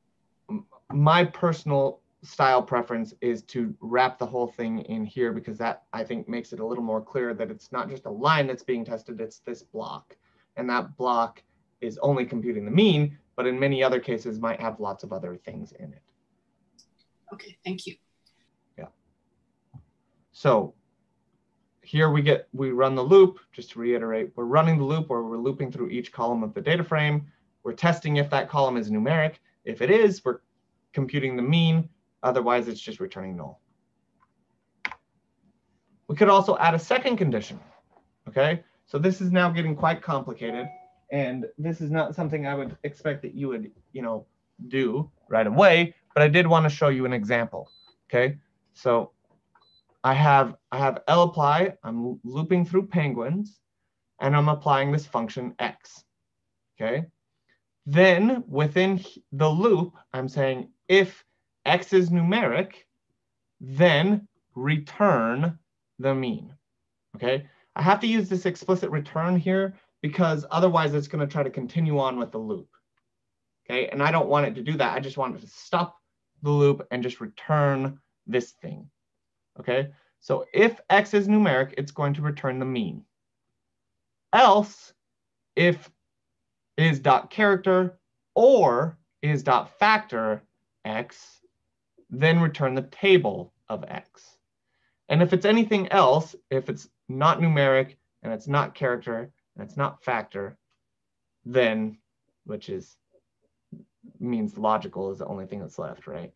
my personal style preference is to wrap the whole thing in here because that I think makes it a little more clear that it's not just a line that's being tested, it's this block. And that block is only computing the mean, but in many other cases might have lots of other things in it. Okay, thank you. Yeah. So here we get, we run the loop, just to reiterate, we're running the loop where we're looping through each column of the data frame. We're testing if that column is numeric. If it is, we're computing the mean. Otherwise, it's just returning null. We could also add a second condition, okay? So this is now getting quite complicated. And this is not something I would expect that you would, you know, do right away, but I did want to show you an example, okay? So I have, I have L apply, I'm looping through penguins, and I'm applying this function x, okay? Then within the loop, I'm saying if x is numeric, then return the mean. Okay, I have to use this explicit return here because otherwise it's going to try to continue on with the loop. Okay, and I don't want it to do that. I just want it to stop the loop and just return this thing. Okay, so if x is numeric, it's going to return the mean. Else, if is dot character or is dot factor x, then return the table of x. And if it's anything else, if it's not numeric and it's not character and it's not factor, then, which is means logical is the only thing that's left, right?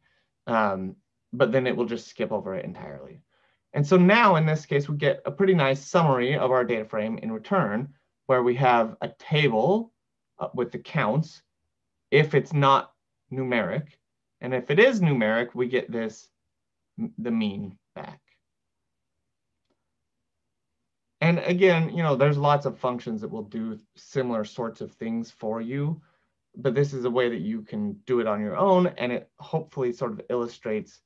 Um, but then it will just skip over it entirely. And so now in this case, we get a pretty nice summary of our data frame in return, where we have a table uh, with the counts if it's not numeric. And if it is numeric, we get this, the mean back. And again, you know, there's lots of functions that will do similar sorts of things for you, but this is a way that you can do it on your own. And it hopefully sort of illustrates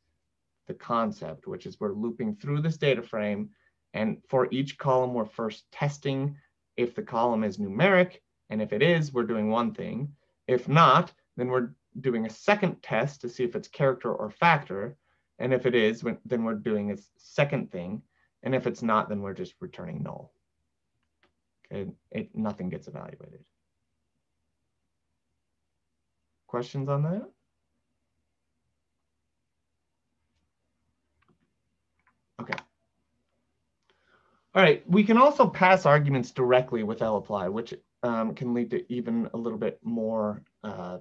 the concept, which is we're looping through this data frame. And for each column, we're first testing if the column is numeric. And if it is, we're doing one thing. If not, then we're doing a second test to see if it's character or factor. And if it is, then we're doing a second thing. And if it's not, then we're just returning null. Okay, it, nothing gets evaluated. Questions on that? Okay. All right, we can also pass arguments directly with lapply, which um, can lead to even a little bit more uh,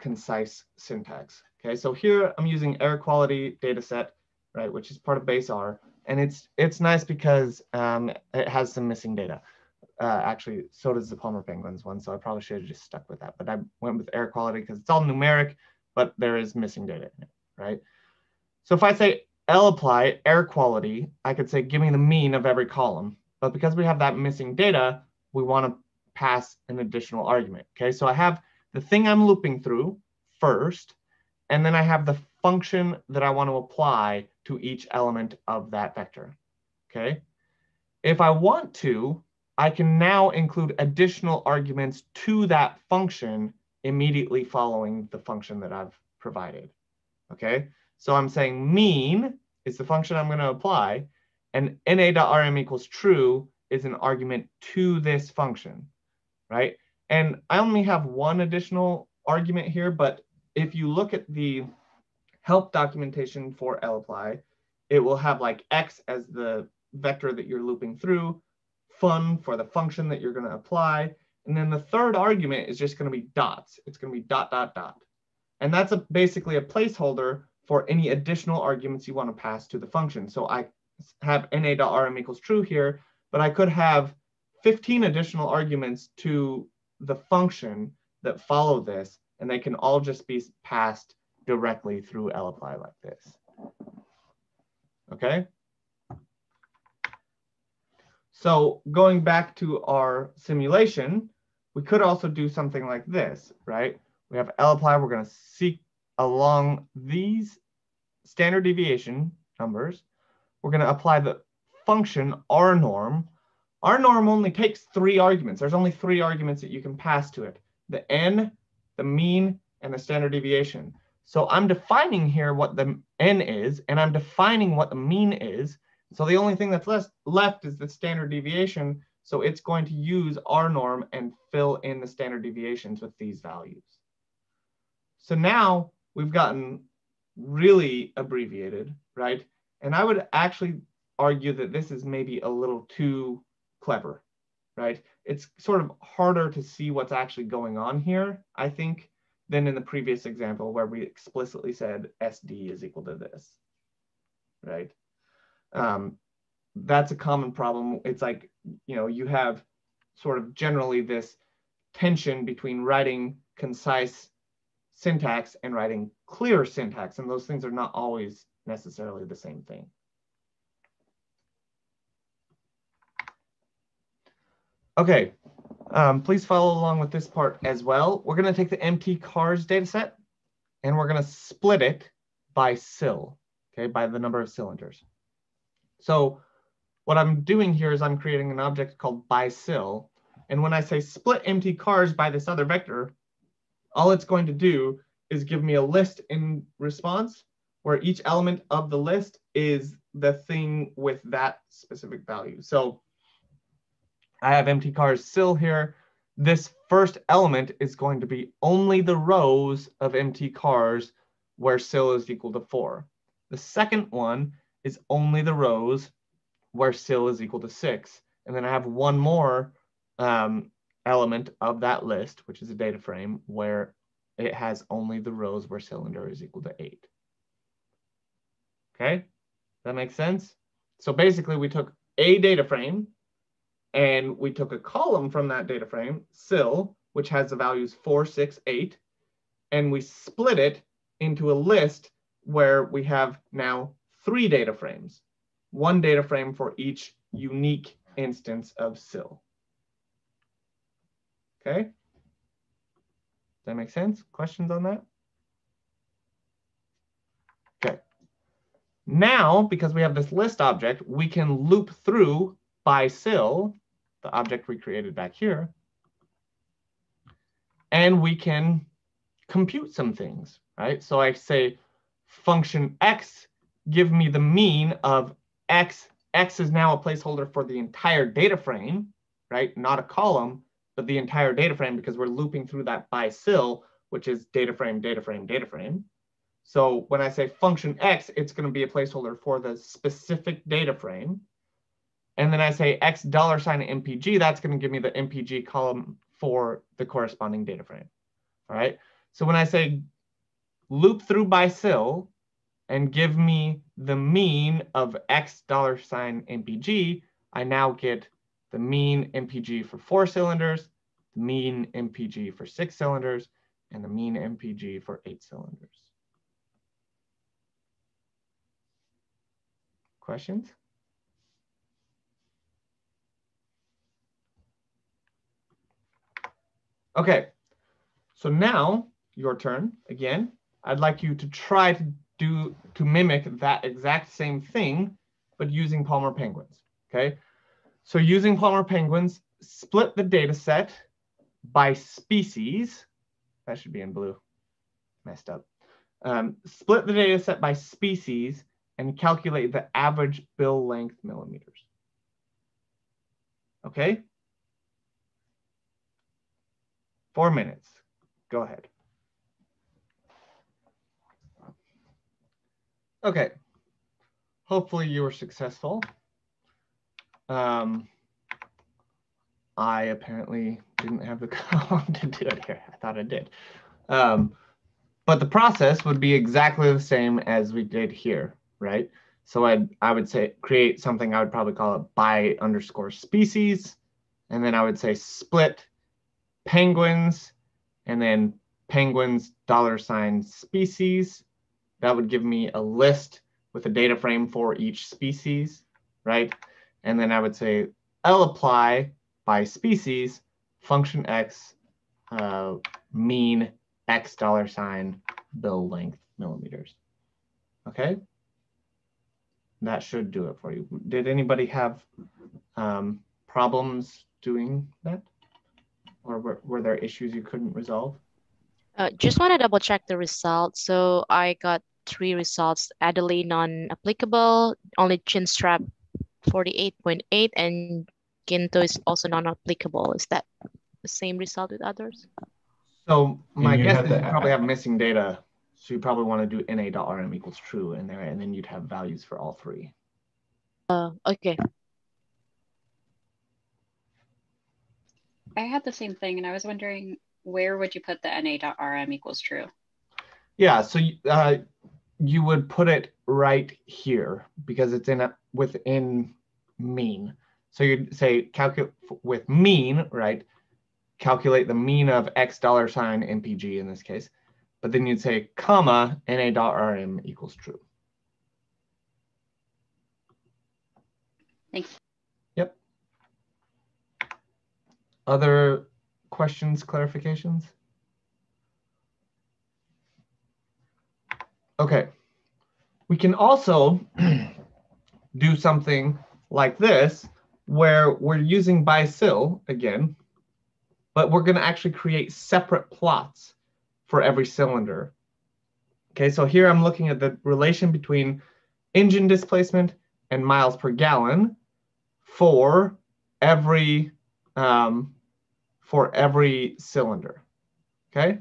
concise syntax. Okay, so here I'm using air quality data set, right, which is part of base R. And it's it's nice because um, it has some missing data. Uh, actually, so does the Palmer Penguins one, so I probably should have just stuck with that. But I went with air quality because it's all numeric, but there is missing data in it, right? So if I say lapply air quality, I could say give me the mean of every column. But because we have that missing data, we want to pass an additional argument. Okay, so I have the thing I'm looping through first, and then I have the function that I want to apply to each element of that vector. Okay, if I want to, I can now include additional arguments to that function immediately following the function that I've provided. Okay, so I'm saying mean is the function I'm going to apply, and na.rm equals true is an argument to this function, right? And I only have one additional argument here, but if you look at the help documentation for lapply, it will have like x as the vector that you're looping through, fun for the function that you're going to apply, and then the third argument is just going to be dots. It's going to be dot, dot, dot. And that's a, basically a placeholder for any additional arguments you want to pass to the function. So I have na.rm equals true here, but I could have 15 additional arguments to the function that follow this, and they can all just be passed directly through lapply like this. Okay? So going back to our simulation, we could also do something like this, right? We have lapply, we're going to seek along these standard deviation numbers, we're going to apply the function R norm. R norm only takes three arguments. There's only three arguments that you can pass to it. The n, the mean, and the standard deviation. So I'm defining here what the n is, and I'm defining what the mean is. So the only thing that's left, left is the standard deviation. So it's going to use R norm and fill in the standard deviations with these values. So now we've gotten really abbreviated, right? And I would actually argue that this is maybe a little too clever, right? It's sort of harder to see what's actually going on here, I think, than in the previous example where we explicitly said SD is equal to this, right? Um, that's a common problem. It's like, you know, you have sort of generally this tension between writing concise syntax and writing clear syntax, and those things are not always necessarily the same thing. Okay, um, please follow along with this part as well. We're going to take the mtcars dataset and we're going to split it by cyl, okay, by the number of cylinders. So what I'm doing here is I'm creating an object called by cyl. And when I say split empty mtcars by this other vector, all it's going to do is give me a list in response where each element of the list is the thing with that specific value. So I have mtcars cyl here. this first element is going to be only the rows of mtcars where cyl is equal to four. The second one is only the rows where cyl is equal to six. And then I have one more um, element of that list, which is a data frame, where it has only the rows where cylinder is equal to eight. Okay, that makes sense? So basically we took a data frame and we took a column from that data frame, cyl, which has the values four, six, eight, and we split it into a list where we have now three data frames, one data frame for each unique instance of cyl. Okay? Does that make sense? Questions on that? Okay. Now, because we have this list object, we can loop through by CIL the object we created back here. And we can compute some things, right? So I say function x, give me the mean of x. x is now a placeholder for the entire data frame, right? Not a column, but the entire data frame because we're looping through that by cyl, which is data frame, data frame, data frame. So when I say function x, it's going to be a placeholder for the specific data frame. And then I say X dollar sign MPG, that's going to give me the MPG column for the corresponding data frame. All right. So when I say loop through by cyl and give me the mean of X dollar sign MPG, I now get the mean MPG for four cylinders, the mean MPG for six cylinders, and the mean MPG for eight cylinders. Questions? Okay, so now your turn again. I'd like you to try to do to mimic that exact same thing, but using Palmer penguins. Okay, so using Palmer penguins, split the data set by species. That should be in blue. Messed up. Um, split the data set by species and calculate the average bill length millimeters. Okay, Four minutes. Go ahead. Okay. Hopefully you were successful. Um, I apparently didn't have the column to do it here. I thought I did. Um, but the process would be exactly the same as we did here, right? So I'd, I would say create something I would probably call it by underscore species. And then I would say split penguins, and then penguins dollar sign species. That would give me a list with a data frame for each species, right? And then I would say L apply by species, function x, uh, mean x dollar sign bill length millimeters. Okay? That should do it for you. Did anybody have um, problems doing that? Or were, were there issues you couldn't resolve? Uh, just want to double check the results. So I got three results. Adelie non-applicable, only Chinstrap 48.8 and Gentoo is also non-applicable. Is that the same result with others? So my guess is you probably have missing data. So you probably want to do na.rm equals true in there, and then you'd have values for all three. Uh, okay. I had the same thing, and I was wondering where would you put the na.rm equals true? Yeah, so uh, you would put it right here because it's in a within mean. So you'd say calculate with mean, right? Calculate the mean of x dollar sign MPG in this case, but then you'd say comma na.rm equals true. Thanks. Other questions, clarifications? Okay. We can also do something like this where we're using by cyl again, but we're going to actually create separate plots for every cylinder. Okay, so here I'm looking at the relation between engine displacement and miles per gallon for every um, for every cylinder, okay?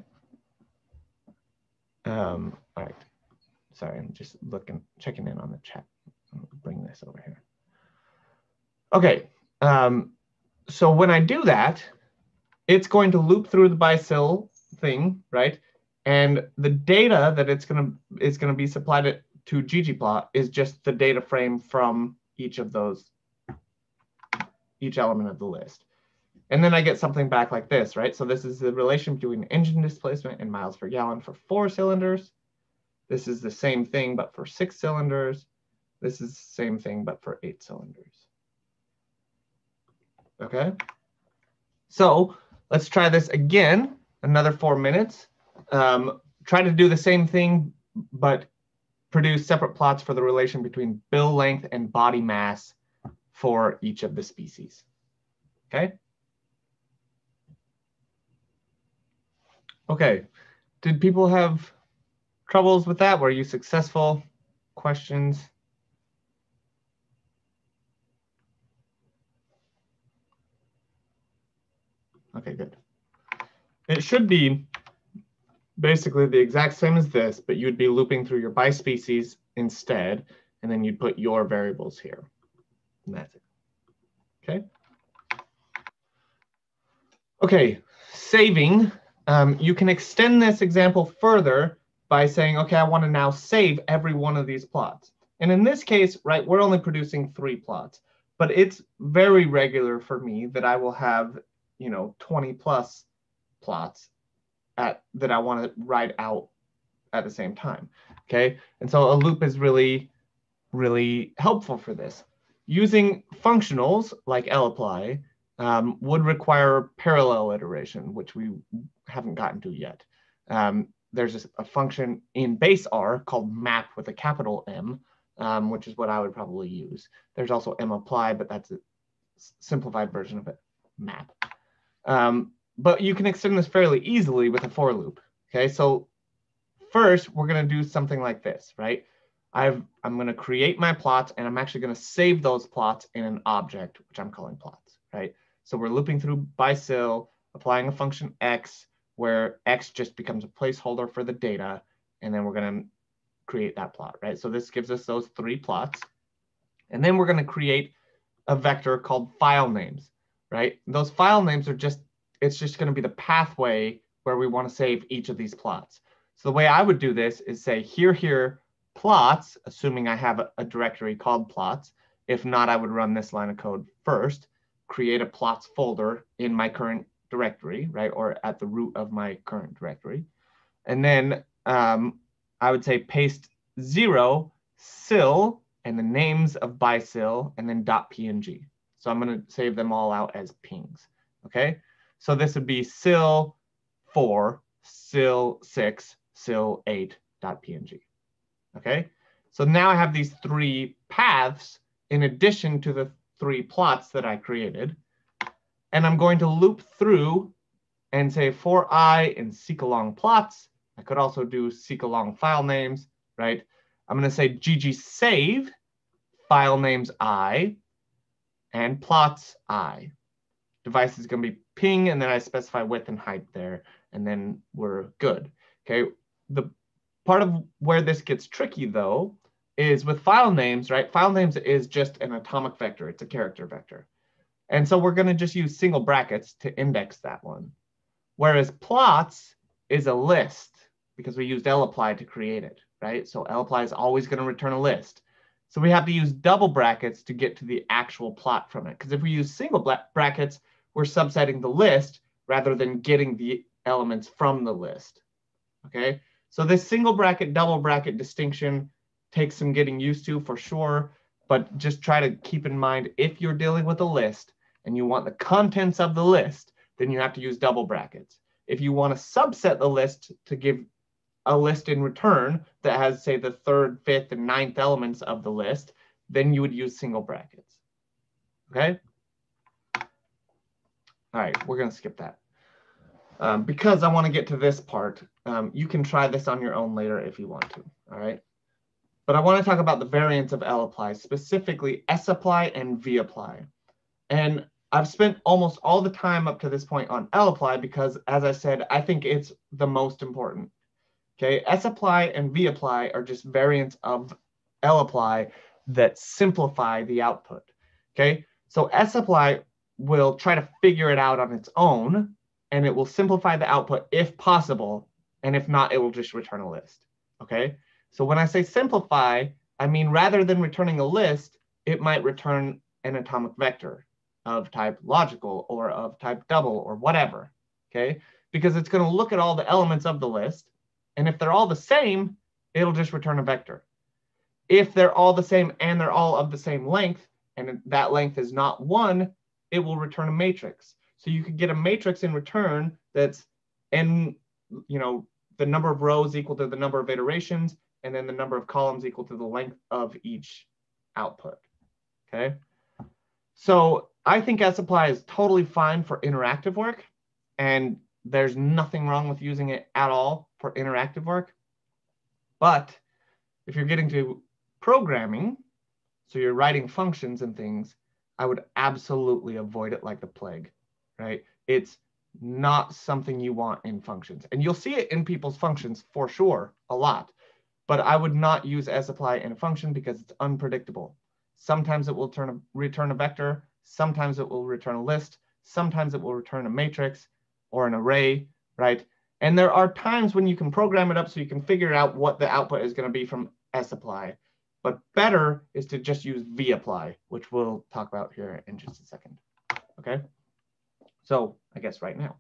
Um, all right, sorry, I'm just looking, checking in on the chat. bring this over here. Okay, um, so when I do that, it's going to loop through the by cyl thing, right? And the data that it's gonna is gonna be supplied to ggplot is just the data frame from each of those, each element of the list. And then I get something back like this, right? So this is the relation between engine displacement and miles per gallon for four cylinders. This is the same thing, but for six cylinders. This is the same thing, but for eight cylinders. Okay. So let's try this again, another four minutes. Um, try to do the same thing, but produce separate plots for the relation between bill length and body mass for each of the species. Okay. Okay. Did people have troubles with that? Were you successful? Questions? Okay, good. It should be basically the exact same as this, but you'd be looping through your by species instead, and then you'd put your variables here. And that's it. Okay. Okay, saving. Um, you can extend this example further by saying, okay, I want to now save every one of these plots. And in this case, right, we're only producing three plots, but it's very regular for me that I will have, you know, 20 plus plots at that I want to write out at the same time. Okay. And so a loop is really, really helpful for this. Using functionals like lapply um, would require parallel iteration, which we haven't gotten to yet. Um, there's a function in base R called map with a capital M, um, which is what I would probably use. There's also mapply, but that's a simplified version of it, map. Um, but you can extend this fairly easily with a for loop. Okay, so first we're gonna do something like this, right? I've, I'm gonna create my plots and I'm actually gonna save those plots in an object, which I'm calling plots, right? So we're looping through by cyl, applying a function x, where x just becomes a placeholder for the data, and then we're gonna create that plot, right? So this gives us those three plots. And then we're gonna create a vector called file names, right? Those file names are just it's just going to be the pathway where we want to save each of these plots. So the way I would do this is say here, here, plots, assuming I have a, a directory called plots. If not, I would run this line of code first, create a plots folder in my current directory, right? Or at the root of my current directory. And then um, I would say paste zero, cyl, and the names of by cyl, and then dot .png. So I'm going to save them all out as pings, okay? So this would be cyl 4, cyl 6, cyl eight .png, Okay, so now I have these three paths in addition to the three plots that I created. And I'm going to loop through and say for i in seek along plots. I could also do seek along file names, right? I'm going to say gg save file names i and plots i. Device is going to be ping, and then I specify width and height there, and then we're good. Okay, the part of where this gets tricky though is with file names, right? File names is just an atomic vector, it's a character vector. And so we're gonna just use single brackets to index that one. Whereas plots is a list because we used lapply to create it, right? So lapply is always gonna return a list. So we have to use double brackets to get to the actual plot from it. Because if we use single brackets, we're subsetting the list rather than getting the elements from the list. Okay, so this single bracket, double bracket distinction takes some getting used to for sure, but just try to keep in mind if you're dealing with a list and you want the contents of the list, then you have to use double brackets. If you want to subset the list to give a list in return that has, say, the third, fifth, and ninth elements of the list, then you would use single brackets. Okay? All right, we're gonna skip that. Um, because I wanna get to this part, um, you can try this on your own later if you want to, all right? But I wanna talk about the variants of lapply, specifically sapply and vapply. And I've spent almost all the time up to this point on lapply because, as I said, I think it's the most important. Okay, sapply and vapply are just variants of lapply that simplify the output. Okay, so sapply will try to figure it out on its own, and it will simplify the output if possible, and if not, it will just return a list. Okay, so when I say simplify, I mean rather than returning a list, it might return an atomic vector of type logical or of type double or whatever, okay? Because it's going to look at all the elements of the list, and if they're all the same, it'll just return a vector. If they're all the same and they're all of the same length, and that length is not one, it will return a matrix. So you could get a matrix in return that's n, you know, the number of rows equal to the number of iterations, and then the number of columns equal to the length of each output, okay? So I think sapply is totally fine for interactive work, and there's nothing wrong with using it at all for interactive work. But if you're getting to programming, so you're writing functions and things, I would absolutely avoid it like the plague, right? It's not something you want in functions. And you'll see it in people's functions for sure, a lot. But I would not use sapply in a function because it's unpredictable. Sometimes it will turn a, return a vector, Sometimes it will return a list. Sometimes it will return a matrix or an array, right? And there are times when you can program it up so you can figure out what the output is going to be from sapply. But better is to just use vapply, which we'll talk about here in just a second. Okay. So I guess right now.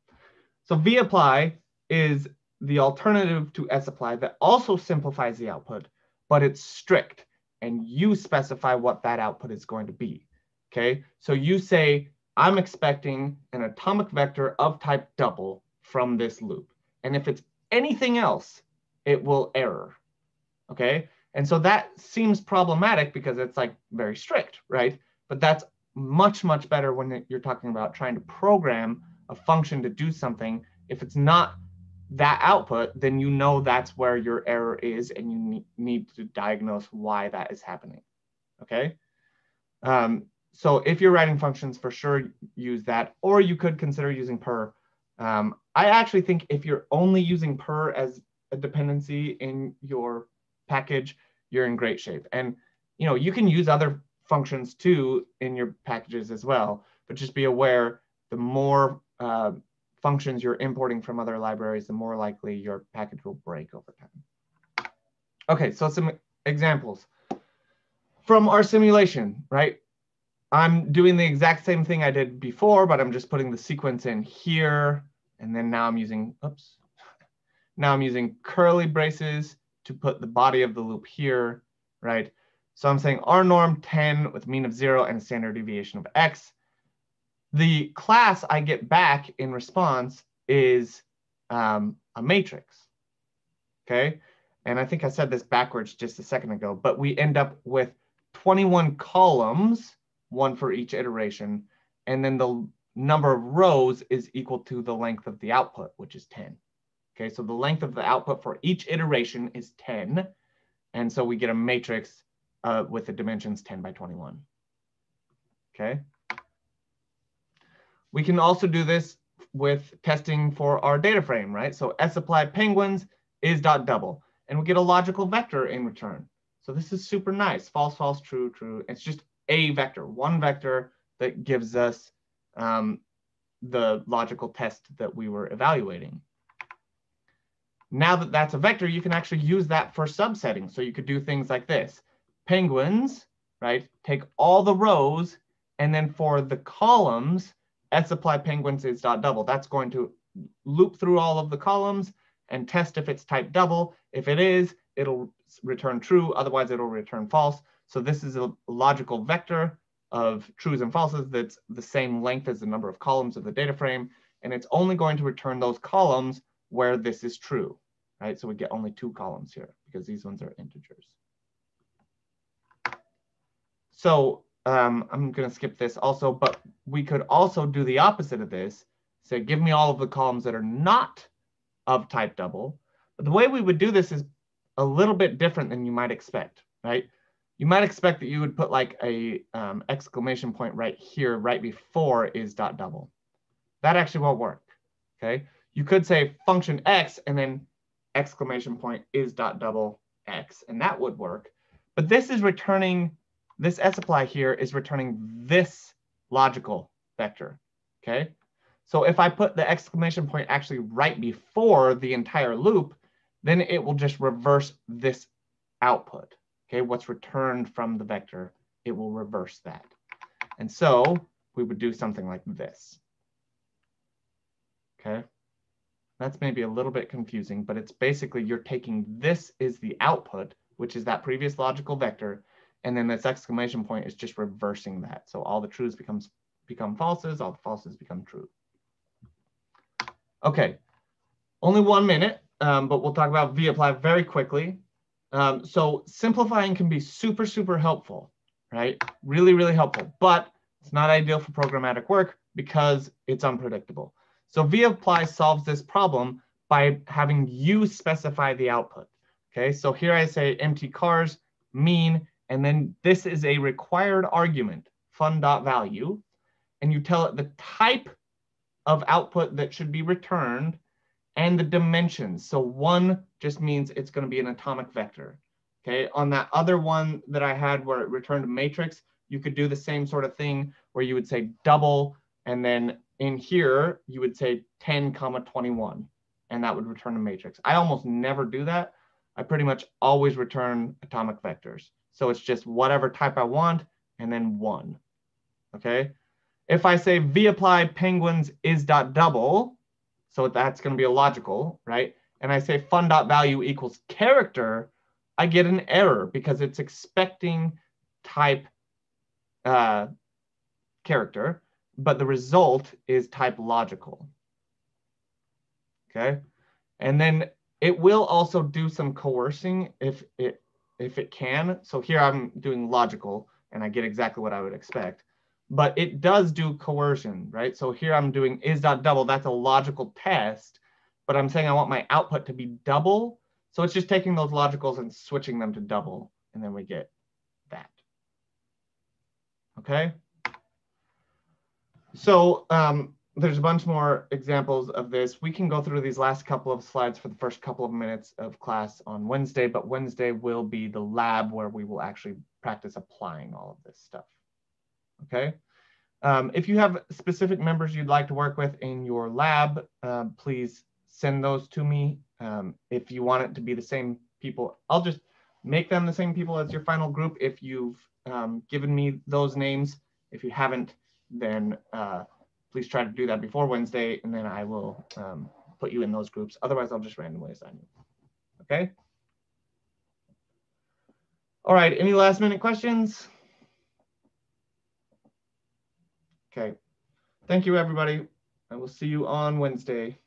So vapply is the alternative to sapply that also simplifies the output, but it's strict and you specify what that output is going to be. Okay, so you say, I'm expecting an atomic vector of type double from this loop. And if it's anything else, it will error. Okay, and so that seems problematic because it's like very strict, right? But that's much, much better when you're talking about trying to program a function to do something. If it's not that output, then you know that's where your error is and you need to diagnose why that is happening, okay? Um, so if you're writing functions, for sure use that, or you could consider using purrr. Um, I actually think if you're only using purrr as a dependency in your package, you're in great shape. And you know you can use other functions too in your packages as well, but just be aware the more uh, functions you're importing from other libraries, the more likely your package will break over time. Okay, so some examples from our simulation, right? I'm doing the exact same thing I did before, but I'm just putting the sequence in here. And then now I'm using, oops. Now I'm using curly braces to put the body of the loop here, right? So I'm saying R norm 10 with mean of zero and a standard deviation of X. The class I get back in response is um, a matrix, okay? And I think I said this backwards just a second ago, but we end up with 21 columns one for each iteration. And then the number of rows is equal to the length of the output, which is 10. Okay, so the length of the output for each iteration is 10. And so we get a matrix uh, with the dimensions 10 by 21. Okay. We can also do this with testing for our data frame, right? So sapply penguins is dot double, and we get a logical vector in return. So this is super nice. False, false, true, true. It's just a vector, one vector that gives us um, the logical test that we were evaluating. Now that that's a vector, you can actually use that for subsetting. So you could do things like this. Penguins, right, take all the rows, and then for the columns, sapply penguins is dot double. That's going to loop through all of the columns and test if it's type double. If it is, it'll return true. Otherwise, it'll return false. So this is a logical vector of trues and falses that's the same length as the number of columns of the data frame. And it's only going to return those columns where this is true, right? So we get only two columns here because these ones are integers. So um, I'm going to skip this also, but we could also do the opposite of this. Say, give me all of the columns that are not of type double. But the way we would do this is a little bit different than you might expect, right? You might expect that you would put like a um, exclamation point right here, right before is dot double. That actually won't work, okay? You could say function x and then exclamation point is dot double x, and that would work. But this is returning, this s sapply here is returning this logical vector, okay? So if I put the exclamation point actually right before the entire loop, then it will just reverse this output, okay? What's returned from the vector, it will reverse that. And so we would do something like this, okay? That's maybe a little bit confusing, but it's basically you're taking this is the output, which is that previous logical vector, and then this exclamation point is just reversing that. So all the truths becomes become falses, all the falses become true. Okay, only one minute, um, but we'll talk about vapply very quickly. Um, so simplifying can be super, super helpful, right? Really, really helpful, but it's not ideal for programmatic work because it's unpredictable. So vapply solves this problem by having you specify the output. Okay, so here I say mtcars, mean, and then this is a required argument, fun.value, and you tell it the type of output that should be returned and the dimensions. So one just means it's going to be an atomic vector. Okay, on that other one that I had where it returned a matrix, you could do the same sort of thing where you would say double and then in here, you would say 10 comma 21, and that would return a matrix. I almost never do that. I pretty much always return atomic vectors. So it's just whatever type I want, and then one, okay? If I say vapply penguins is dot double, so that's gonna be a logical, right? And I say fun dot value equals character, I get an error because it's expecting type uh, character but the result is type logical. Okay, and then it will also do some coercing if it if it can. So here I'm doing logical and I get exactly what I would expect, but it does do coercion, right? So here I'm doing is double, that's a logical test, but I'm saying I want my output to be double. So it's just taking those logicals and switching them to double, and then we get that. Okay. So um, there's a bunch more examples of this. We can go through these last couple of slides for the first couple of minutes of class on Wednesday, but Wednesday will be the lab where we will actually practice applying all of this stuff. Okay. Um, if you have specific members you'd like to work with in your lab, uh, please send those to me. Um, if you want it to be the same people, I'll just make them the same people as your final group if you've um, given me those names. If you haven't, then uh, please try to do that before Wednesday, and then I will um, put you in those groups. Otherwise, I'll just randomly assign you. Okay? All right, any last minute questions? Okay. Thank you, everybody. I will see you on Wednesday.